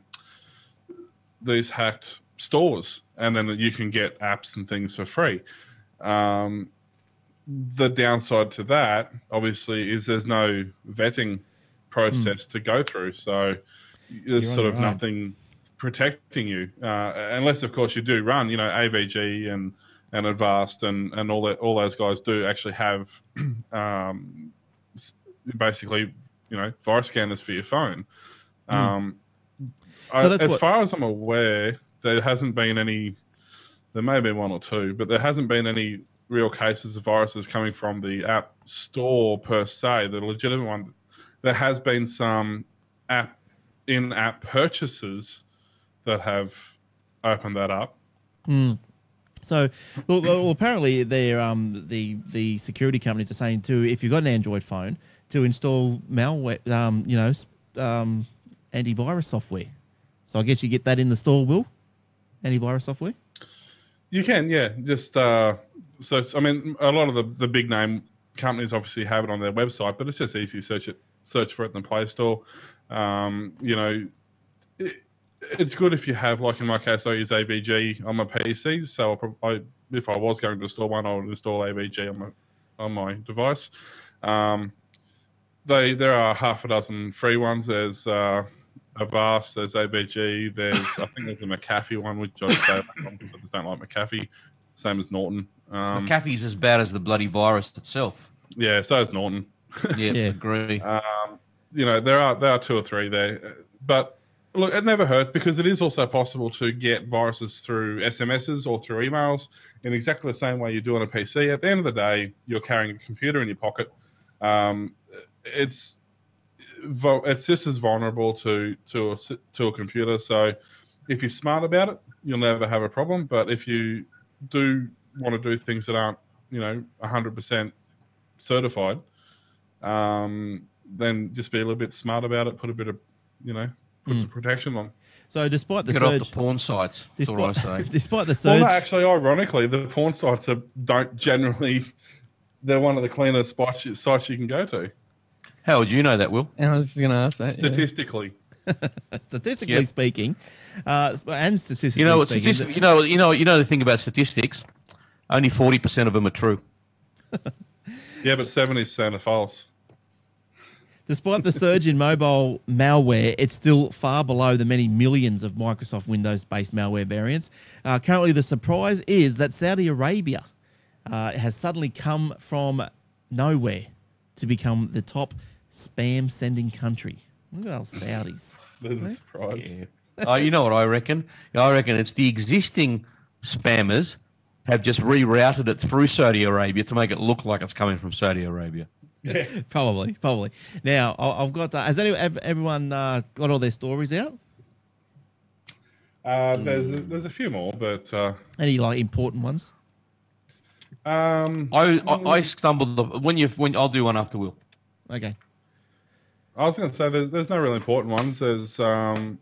these hacked stores, and then you can get apps and things for free. Um, the downside to that, obviously, is there's no vetting process to go through. So there's. You're sort of nothing protecting you, uh, unless, of course, you do run. You know, AVG and and Advanced and and all that all those guys do actually have um, basically you know virus scanners for your phone. Hmm. Um, So I, as what- far as I'm aware, there hasn't been any. There may be one or two, but there hasn't been any real cases of viruses coming from the app store per se. The legitimate one. There has been some app in-app purchases that have opened that up. Mm. So, well, well, apparently, they're um, the the security companies are saying to if you've got an Android phone to install malware, um, you know, um, antivirus software. So I guess you get that in the store, Will, antivirus software. You can, yeah. Just uh, so I mean, a lot of the, the big name companies obviously have it on their website, but it's just easy to search it, search for it in the Play Store. Um, you know, it, it's good if you have, like in my case, I use AVG on my PC. So I'll I, if I was going to install one, I would install AVG on my on my device. Um, they there are half a dozen free ones. There's uh, Avast, there's AVG, there's I think there's a McAfee one which I I just don't like McAfee. Same as Norton. Um, McAfee's as bad as the bloody virus itself. yeah, so is Norton. Yeah, Yeah. agree. Um, you know, there are there are two or three there, but look, it never hurts because it is also possible to get viruses through SMSs or through emails in exactly the same way you do on a PC. At the end of the day, you're carrying a computer in your pocket. Um, it's vul- it's just as vulnerable to to a, s- to a computer. So if you're smart about it, you'll never have a problem. But if you do want to do things that aren't, you know, 100% certified, um, then just be a little bit smart about it. Put a bit of, you know, put Mm. some protection on. So despite the Get off the porn sites. That's all I despite, say. despite the Well, surge, no, actually, ironically, the porn sites are, don't generally. They're one of the cleanest sites you, sites you can go to How would you know that, Will? And I was just going to ask that. yeah. statistically. statistically Yep. speaking, uh, and statistically You know, what speaking, statistic, you know, you know, you know the thing about statistics. Only forty percent of them are true. Yeah, but seventy percent are false. Despite the surge in mobile malware, it's still far below the many millions of Microsoft Windows based malware variants. Uh, currently, the surprise is that Saudi Arabia uh, has suddenly come from nowhere to become the top spam sending country. Look at those Saudis. There's a surprise. oh, you know what I reckon? I reckon it's the existing spammers have just rerouted it through Saudi Arabia to make it look like it's coming from Saudi Arabia. Yeah. Probably, probably. Now, I- I've got, uh, has any, ev- everyone uh, got all their stories out? Uh, there's a, there's a few more, but uh, Any like important ones? um, I, I, I stumbled when you when I'll do one after Will. Okay. I was going to say there's, there's no really important ones. There's um,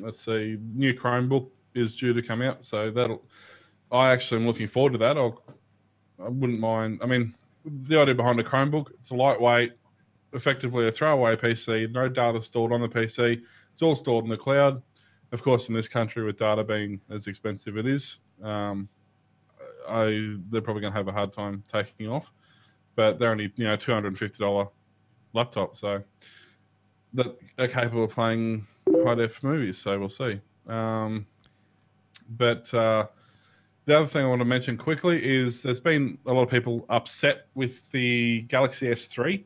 let's see, new Chromebook is due to come out, so that'll. I actually am looking forward to that. I'll, I wouldn't mind. I mean, the idea behind a Chromebook, it's a lightweight, effectively a throwaway PC. No data stored on the PC. It's all stored in the cloud. Of course, in this country, with data being as expensive it is, um, I they're probably going to have a hard time taking off. But they're only you know two hundred and fifty dollar laptop, so that are capable of playing high def movies. So we'll see. Um, but uh, the other thing I want to mention quickly is there's been a lot of people upset with the Galaxy S3,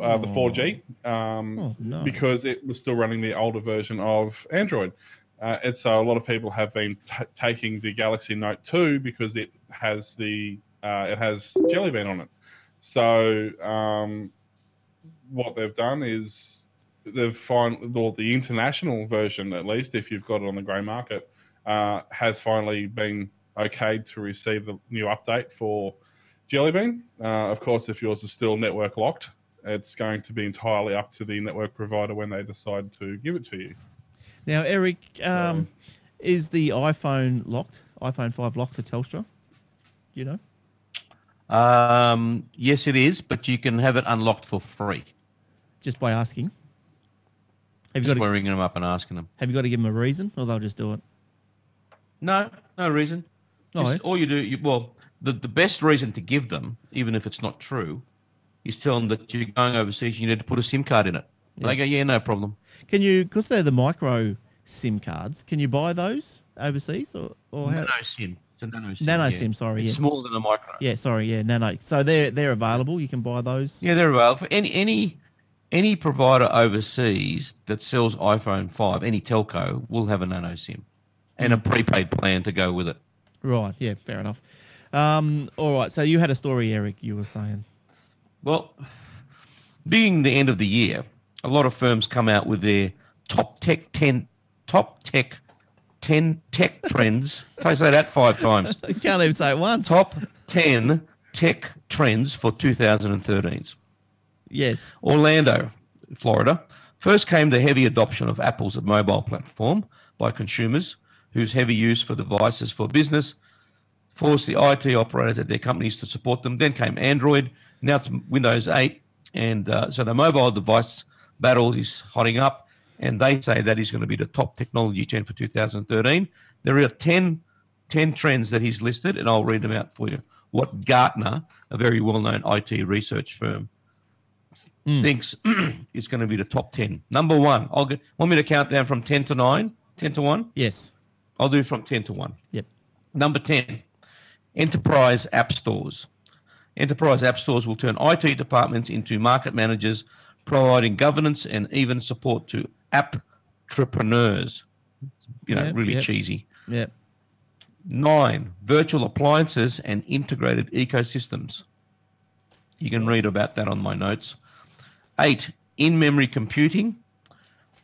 uh, the 4G, um, Oh, no. because it was still running the older version of Android. Uh, and so a lot of people have been t- taking the Galaxy Note 2 because it has the uh, it has Jelly Bean on it. So um, what they've done is they've found or the international version, at least if you've got it on the grey market, uh, has finally been okayed to receive the new update for Jelly Bean. Uh, of course, if yours is still network locked, it's going to be entirely up to the network provider when they decide to give it to you. Now, Erik, um, is the iPhone locked? iPhone 5 locked to Telstra? Do you know? Um, yes, it is, but you can have it unlocked for free. Just by asking. Have you, Just got by to, ringing them up and asking them. have you got to give them a reason or they'll just do it? No, no reason. No, all you do, you, well, the, the best reason to give them, even if it's not true, is tell them that you're going overseas. You need to put a SIM card in it. They go, yeah, no problem. Can you, because they're the micro SIM cards, can you buy those overseas or, or how? Nano SIM. It's a nano SIM. Nano yeah. SIM, sorry, It's yes. smaller than a micro. Yeah, sorry, yeah, nano. So they're they're available. You can buy those. Yeah, they're available. Any any any provider overseas that sells iPhone five, any telco will have a nano SIM and a Hmm. prepaid plan to go with it. Right. Yeah. Fair enough. Um. All right. So you had a story, Erik. You were saying. Well, being the end of the year, a lot of firms come out with their top tech ten top tech ten tech trends. I say that five times, You can't even say it once. top ten tech trends for 2013. Yes. Orlando, Florida, first came the heavy adoption of Apple's mobile platform by consumers whose heavy use for devices for business forced the IT operators at their companies to support them. Then came Android, now it's Windows 8. And uh, so the mobile device battle is hotting up, and they say that is going to be the top technology trend for 2013. There are 10, 10 trends that he's listed, and I'll read them out for you. What Gartner, a very well known IT research firm, thinks is going to be the top 10. Number one, I'll get, want me to count down from 10 to 9? 10 to 1? Yes. I'll do from 10 to 1. Yep. Number 10, enterprise app stores. Enterprise app stores will turn IT departments into market managers, providing governance and even support to app entrepreneurs. You know, Yep, really yep. cheesy. Yep. Nine, virtual appliances and integrated ecosystems. You can read about that on my notes. Eight, in memory computing.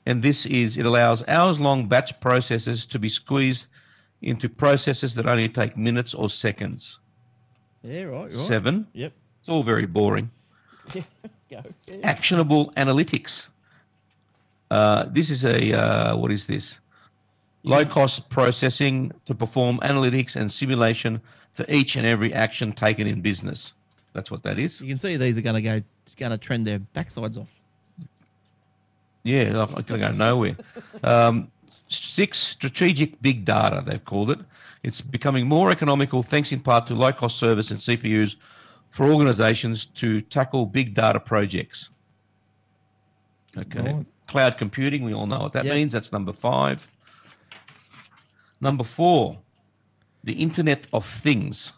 And this is, it allows hours long batch processes to be squeezed into processes that only take minutes or seconds. Yeah. Right. Right. Seven, Yep. it's all very boring. Go. Yeah. Actionable analytics. Uh, this is a, uh, what is this? Low cost processing to perform analytics and simulation for each and every action taken in business. That's what that is. You can see these are going to go going to trend their backsides off. Yeah, I'm going to go nowhere. Um, six, strategic big data, they've called it. It's becoming more economical thanks in part to low cost service and CPUs for organizations to tackle big data projects. Okay. Right. Cloud computing, we all know what that Yep. means. That's number five. Number four, the Internet of Things.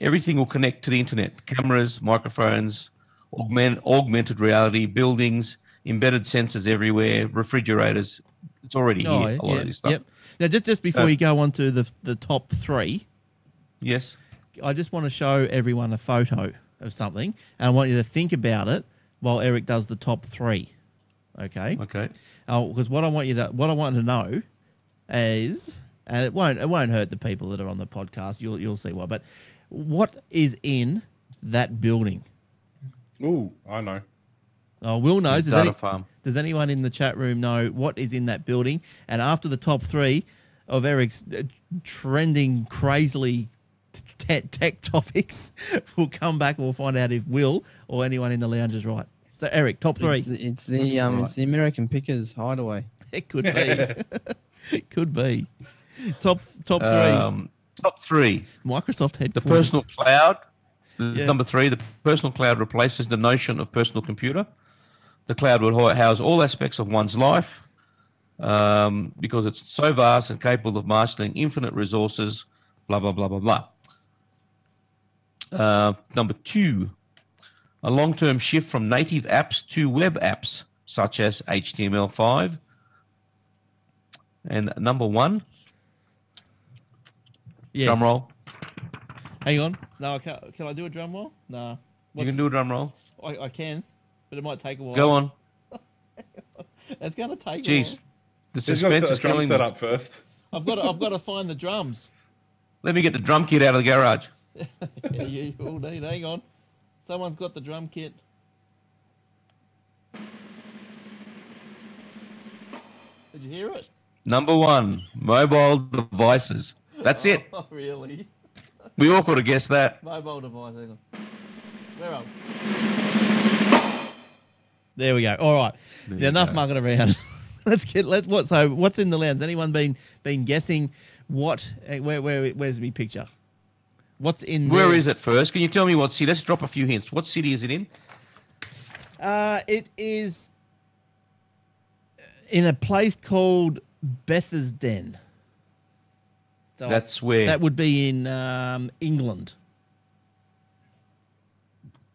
Everything will connect to the internet cameras, microphones, augment, augmented reality, buildings, embedded sensors everywhere, refrigerators. It's already here, a lot yeah, of this stuff. Yep. Now, just just before Uh, you go on to the the top three, Yes. I just want to show everyone a photo of something, and I want you to think about it while Erik does the top three. Okay. Okay. because what I want you to what I want to know is, and it won't it won't hurt the people that are on the podcast. You'll you'll see why. But what is in that building? Oh, I know. Oh, Will knows. Does, any, farm. does anyone in the chat room know what is in that building? And after the top three of Erik's uh, trending crazily te- tech topics, we'll come back and we'll find out if Will or anyone in the lounge is right. So, Erik, top three. It's, the- it's the um, it's the American Pickers Hideaway. It could be. it could be. Top top three. Um, top three. Microsoft The personal cloud. Yeah. Number three, the personal cloud replaces the notion of personal computer. The cloud would house all aspects of one's life um, because it's so vast and capable of marshalling infinite resources, blah, blah, blah, blah, blah. Uh, number two, a long term shift from native apps to web apps, such as HTML5. And number one, Yes. drum roll. Hang on. No, I can't. Can I do a drum roll? No. You can do a drum roll. I, I can, but it might take a while. Go on. That's going to take. Jeez. A The He's got suspense is a drum killing set me. up first. I've got. To, I've got to find the drums. Let me get the drum kit out of the garage. yeah, you all need. Hang on. Someone's got the drum kit. Did you hear it? Number one, mobile devices. That's it. Oh, really? We all could have guessed that. Mobile device. Hang on. Where are we? There we go. All right. There enough go. mucking around. let's get. Let's what? So what's in the lounge? Anyone been been guessing what? eh, Where where where's the picture? What's in? Where there? is it first? Can you tell me what city? Let's drop a few hints. What city is it in? Uh, it is in a place called Bethersden. So That's where. that would be in um, England.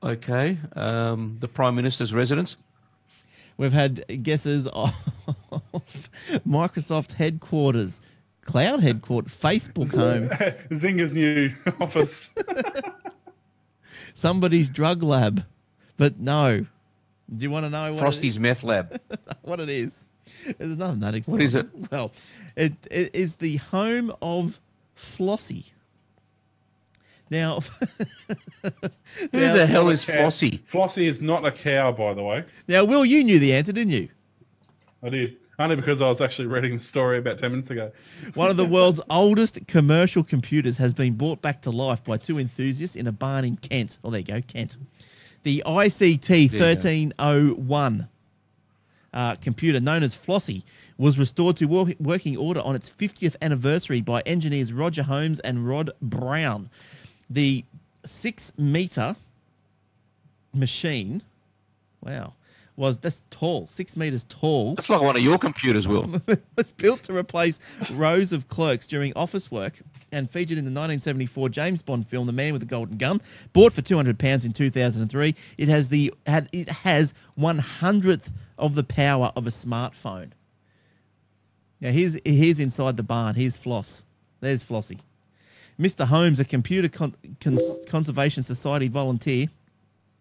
okay. Um, the Prime Minister's residence. We've had guesses of Microsoft headquarters, cloud headquarters, Facebook home, Zynga's new office. somebody's drug lab. But no. Do you want to know what Frosty's meth lab. What it is? There's nothing that exciting. is it? Well, it, it is the home of Flossie. Now, Who Now- the hell is Flossie? Flossie is not a cow, by the way. now, Will, you knew the answer, didn't you? I did. Only because I was actually reading the story about 10 minutes ago. One of the world's oldest commercial computers has been brought back to life by two enthusiasts in a barn in Kent. Oh, there you go, Kent. The ICT There you go. 1301 uh, computer, known as Flossie, was restored to work- working order on its 50th anniversary by engineers Roger Holmes and Rod Brown. The six meter machine, wow, was that's tall, six meters tall. That's like one of your computers, Will. was built to replace rows of clerks during office work and featured in the 1974 James Bond film The Man with the Golden Gun. Bought for 200 pounds in 2003, it has the had it has one hundredth of the power of a smartphone. Now here's here's inside the barn. Here's Floss. There's Flossie. Mr. Holmes, a computer con- cons- conservation society volunteer,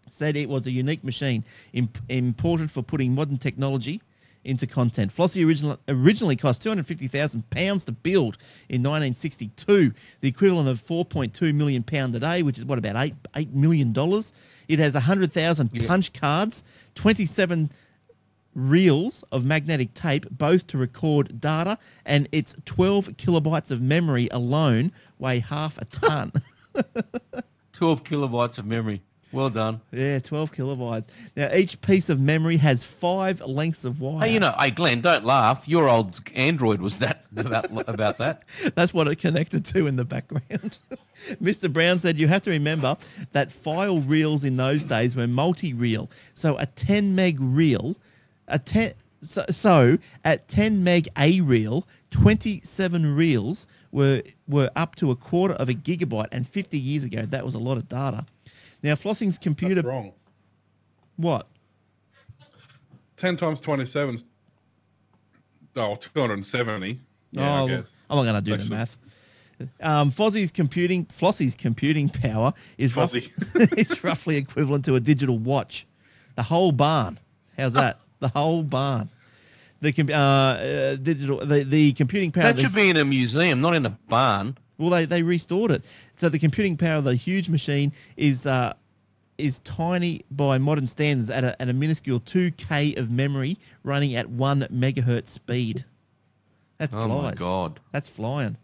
said it was a unique machine, imp- important for putting modern technology into content. Flossie original, originally cost £250,000 to build in 1962, the equivalent of 4.2 million pound today, which is what about eight eight million dollars. It has 100,000 Yeah. punch cards, 27 reels of magnetic tape, both to record data, and its 12 kilobytes of memory alone weigh half a ton. 12 kilobytes of memory. Well done. Yeah, 12 kilobytes. Now, each piece of memory has five lengths of wire. Hey, you know, hey Glenn, don't laugh. Your old Android was that about about that. That's what it connected to in the background. Mr. Brown said you have to remember that file reels in those days were multi-reel. So a 10 meg reel, a 10 so, so at 10 meg a reel, 27 reels were were up to a quarter of a gigabyte and 50 years ago that was a lot of data. Now Flossie's computer That's wrong. what? 10 times 27 is oh, 270. Yeah, oh, I guess. I'm not going to do the Actually- math. Um, Fozzie's computing, Flossie's computing power is, rough, is roughly equivalent to a digital watch. The whole barn. How's that? The whole barn. The com- uh, uh, digital, the, the computing power. That the- should be in a museum, not in a barn. well, they, they restored it. So the computing power of the huge machine is uh, is tiny by modern standards at a, at a minuscule 2K of memory running at 1 megahertz speed. That flies. Oh my god. That's flying.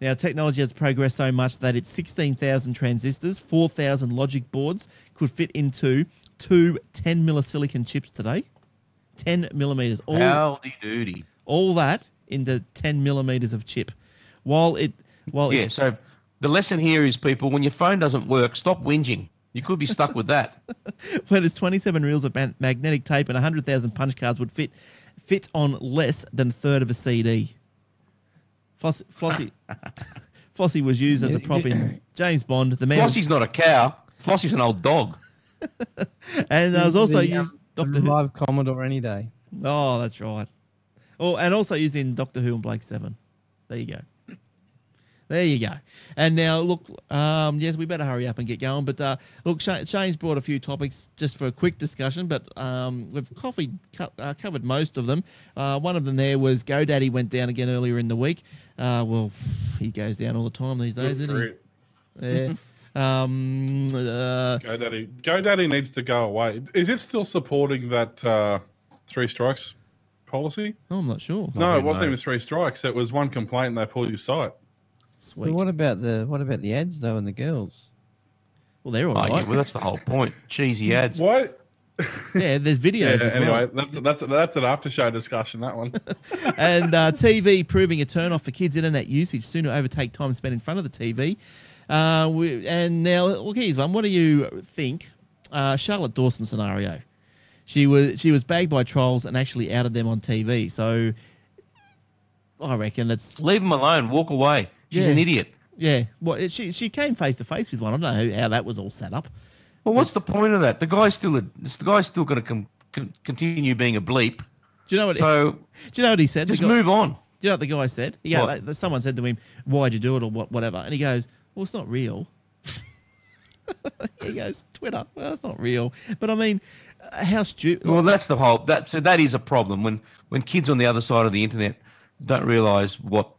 Now, technology has progressed so much that its 16,000 transistors, 4,000 logic boards could fit into two 10 millisilicon chips today. 10 millimeters. All, Howdy doody. all that into 10 millimeters of chip. While it, while Yeah, so the lesson here is people, when your phone doesn't work, stop whinging. You could be stuck with that. when it's 27 reels of man- magnetic tape and 100,000 punch cards would fit fit on less than a third of a CD. Floss, Flossie, Flossie was used as a prop in James Bond, the man, Flossie's not a cow. Flossie's an old dog. and I was also The, um, used the Doctor Who. Live Commodore any day. Oh, that's right. Oh, and also using Doctor Who and Blake Seven. There you go. There you go. And now, look, um, yes, we better hurry up and get going. But uh, look, Shayne's brought a few topics just for a quick discussion, but um, we've coffee co- uh, covered most of them. Uh, one of them there was GoDaddy went down again earlier in the week. Uh, well, he goes down all the time these days, Good isn't it. he? Yeah. um, uh, GoDaddy. GoDaddy needs to go away. Is it still supporting that uh, three strikes policy? oh, I'm not sure. no, it wasn't even three strikes. It was one complaint and they pulled your site. Sweet. But what about the what about the ads though and the girls? well, they're all Oh, right. yeah, well, that's the whole point. Cheesy ads. What? yeah, there's videos Yeah, as well. anyway, that's that's that's an after show discussion. That one. and uh, TV proving a turn off for kids' internet usage soon to overtake time spent in front of the TV. Uh, we, and now, look, here's one. What do you think? Uh, Charlotte Dawson scenario. She was she was bagged by trolls and actually outed them on TV. So I reckon it's Leave them alone. Walk away. She's Yeah. an idiot. yeah. Well, it, she she came face to face with one. I don't know how, that was all set up. Well, what's the point of that? The guy's still a, the guy's still going to com- con- continue being a bleep. Do you know what? So do you know what he said? Just guy- move on. Do you know what the guy said? He goes, What? like, someone said to him, "Why'd you do it?" or what, whatever, and he goes, "Well, it's not real." he goes, "Twitter, well, it's not real." But I mean, uh, how stupid? Well, that's the whole. That so that is a problem when when kids on the other side of the internet don't realise what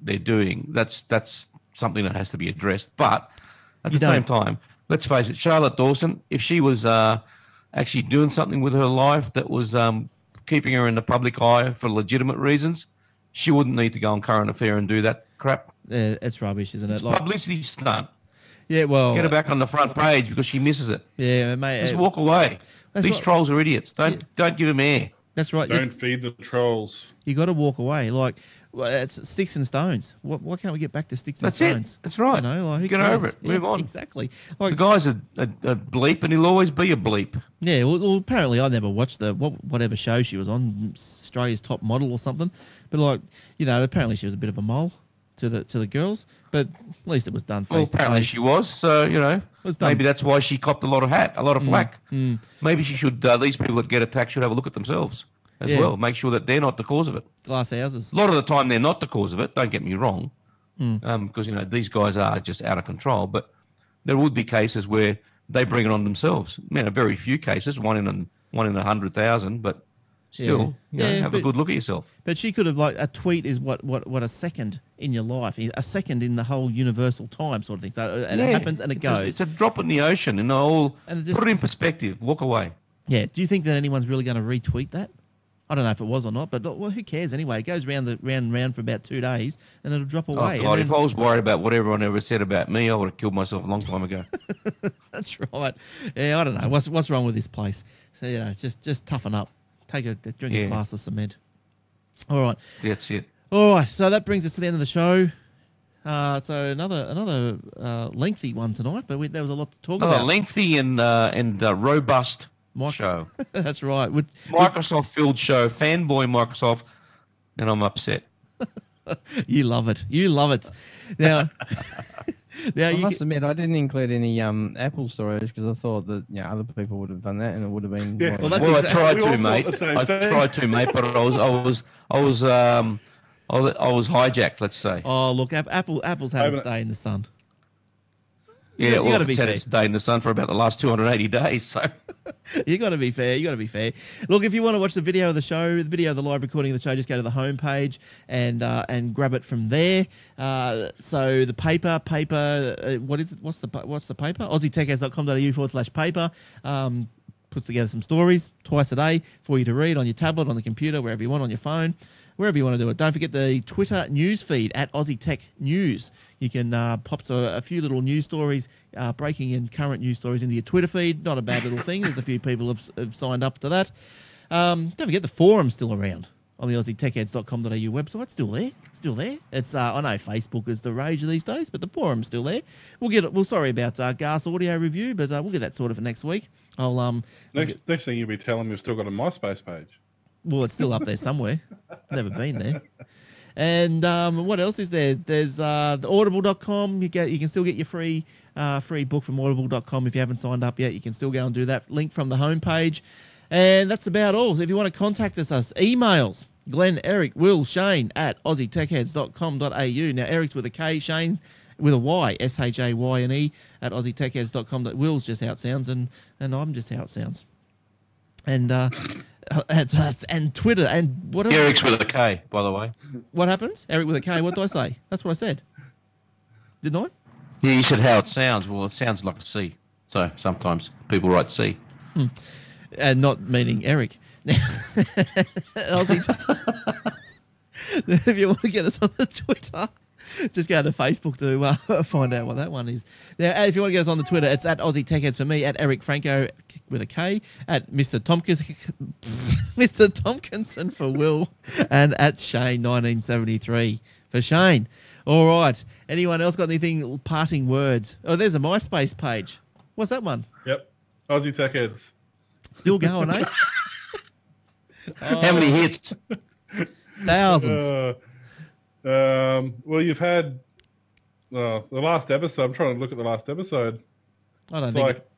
they're doing. That's that's something that has to be addressed. But at You the same don't. time, let's face it, Charlotte Dawson, if she was uh, actually doing something with her life that was um, keeping her in the public eye for legitimate reasons, she wouldn't need to go on current affair and do that crap. Uh, it's rubbish, isn't it? It's Like, publicity stunt. yeah, well, Get her back on the front page because she misses it. yeah, mate. Just walk away. These what- trolls are idiots. Don't Yeah. don't give them air. That's right. Don't It's- feed the trolls. You got to walk away. Like well, it's sticks and stones. What? Why can't we get back to sticks That's and it. stones? That's right. You know, like who Get over cares? it. Move Yeah, on. Exactly. Like The guy's a, a, a bleep, and he'll always be a bleep. Yeah, well, well, apparently I never watched the what, whatever show she was on, Australia's Top Model or something. But like, you know, apparently she was a bit of a mole to the to the girls. But at least it was done Well, face to apparently face. she was. So you know, was maybe that's why she copped a lot of hat, a lot of flack. mm. Maybe she should. Uh, these people that get attacked should have a look at themselves as Yeah. well. Make sure that they're not the cause of it. Glass houses. A lot of the time, they're not the cause of it. Don't get me wrong, Mm. because you know these guys are just out of control. But there would be cases where they bring it on themselves. Man, a very few cases, one in a, one in a hundred thousand, but still, you know, Yeah, have a good look at yourself. But she could have like a tweet is what what what a second in your life, a second in the whole universal time sort of thing. So uh, and it happens and it it's a- goes. it's a drop in the ocean, and all. And it just- put it in perspective. Walk away. Yeah. Do you think that anyone's really going to retweet that? I don't know if it was or not, but well, who cares anyway? It goes round the round and round for about two days, and it'll drop Oh, away. God, and if I was worried about what everyone ever said about me, I would have killed myself a long time ago. That's right. Yeah, I don't know what's what's wrong with this place. So you know, just just toughen up. Take a drink a Yeah. glass of cement. All right, That's it. all right. So that brings us to the end of the show. Uh, so another another uh, lengthy one tonight, but we, there was a lot to talk Another about. lengthy and uh, and uh, robust Mike- show. That's right. Microsoft filled show. Fanboy Microsoft, and I'm upset. you love it. You love it. Now, now I must can, admit, I didn't include any um, Apple storage because I thought that you know, other people would have done that and it would have been. Yeah. Well, well, exactly- I tried to, mate. I thing. tried to, mate, but I was, I was, I was, um, I was, hijacked. Let's say. oh look, Apple Apple's had its Haven't- day in the sun. Yeah, you well, it's had fair. its day in the sun for about the last 280 days. So. you got to be fair. You got to be fair. Look, if you want to watch the video of the show, the video of the live recording of the show, just go to the homepage and uh, and grab it from there. Uh, so the paper, paper, uh, what is it? What's the what's the paper? AussieTechheads.com.au forward slash paper. Um, puts together some stories twice a day for you to read on your tablet, on the computer, wherever you want, on your phone, wherever you want to do it. Don't forget the Twitter news feed at Aussie Tech News. You can uh, pop a, a few little news stories, uh, breaking in current news stories into your Twitter feed. Not a bad little thing. There's a few people have, have signed up to that. Um, don't forget the forum's still around on the AussieTechheads.com.au website. Still there, still there. It's uh, I know Facebook is the rage these days, but the forum's still there. We'll get it. Well, sorry about uh, Gas audio review, but uh, we'll get that sorted for next week. I'll um, we'll get- Next, next thing you'll be telling me we've still got a MySpace page. well, it's still up there somewhere. Never been there. And um, what else is there? There's uh, the audible.com. You get you can still get your free uh, free book from audible.com if you haven't signed up yet. You can still go and do that. Link from the homepage. And that's about all. So if you want to contact us, us emails Glenn, Erik, Will, Shayne at aussietechheads.com.au. Now, Erik's with a K, Shayne with a Y, S H A Y N E at aussietechheads.com. Will's just how it sounds, and, and I'm just how it sounds. And uh, and, and Twitter and what else? Erik's with a K, by the way. What happens? Erik with a K. What did I say? That's what I said. Didn't I? Yeah, you said how it sounds. Well, it sounds like a C. So sometimes people write C. Hmm. And not meaning Erik. Aussie if you want to get us on the Twitter, just go to Facebook to uh, find out what that one is. Now, if you want to get us on the Twitter, it's at Aussie Tech Heads for me, at Erik Franco with a K, at Mr. Tompkins, Mr. Tompkinson for Will, and at Shayne 1973 for Shayne. All right. Anyone else got anything parting words? Oh, there's a MySpace page. What's that one? Yep. Aussie Tech Heads. Still going, eh? How many hits? Thousands. Uh, um, well, you've had uh, the last episode. I'm trying to look at the last episode. I don't It's think. like it-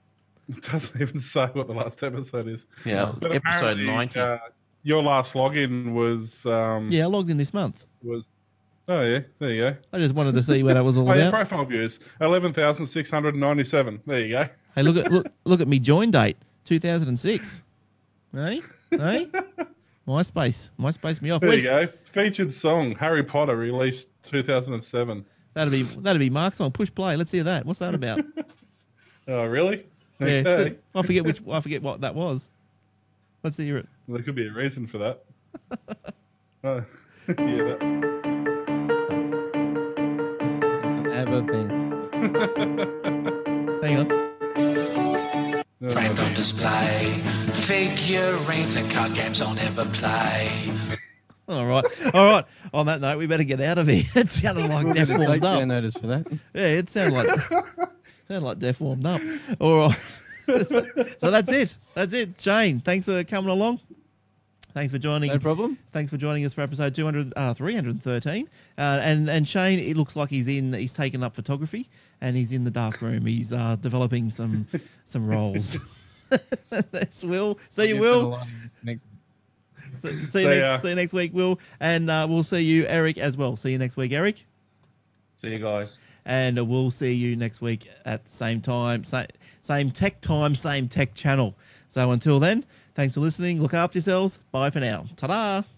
it doesn't even say what the last episode is. Yeah, But episode 90. Uh, your last login was um, yeah, I logged in this month. was oh yeah there you go. I just wanted to see what that was all Oh, your about. profile views eleven thousand six hundred ninety seven. There you go. Hey, look at look look at me join date, 2006. Hey, hey, MySpace, MySpace me off. There Where's, you go. Featured song Harry Potter released two thousand and seven. that'll be that'll be Mark's song. Push play. Let's hear that. What's that about? Oh really? yeah, Okay. so- I forget which. I forget what that was. Let's hear it. There could be a reason for that. oh, yeah, that. It's an ABBA thing. Hang on. Framed on display. Figurines and card games I'll never play. All right, all right. On that note, we better get out of here. It sounded like Def Take warmed their up. notice for that. Yeah, it sounded like sounded like Def warmed up. All right. so that's it. That's it. Shayne, thanks for coming along. Thanks for joining. No problem. Thanks for joining us for episode 200, uh, 313. Uh, and and Shayne, it looks like he's in. He's taken up photography, and he's in the dark room. He's uh, developing some some roles. That's Will. See you, Will. Next- See, see, you next, see you next week, Will. And uh, we'll see you, Erik, as well. See you next week, Erik. See you guys. And uh, we'll see you next week at the same time, same, same tech time, same tech channel. So until then, thanks for listening. Look after yourselves. Bye for now. Ta da.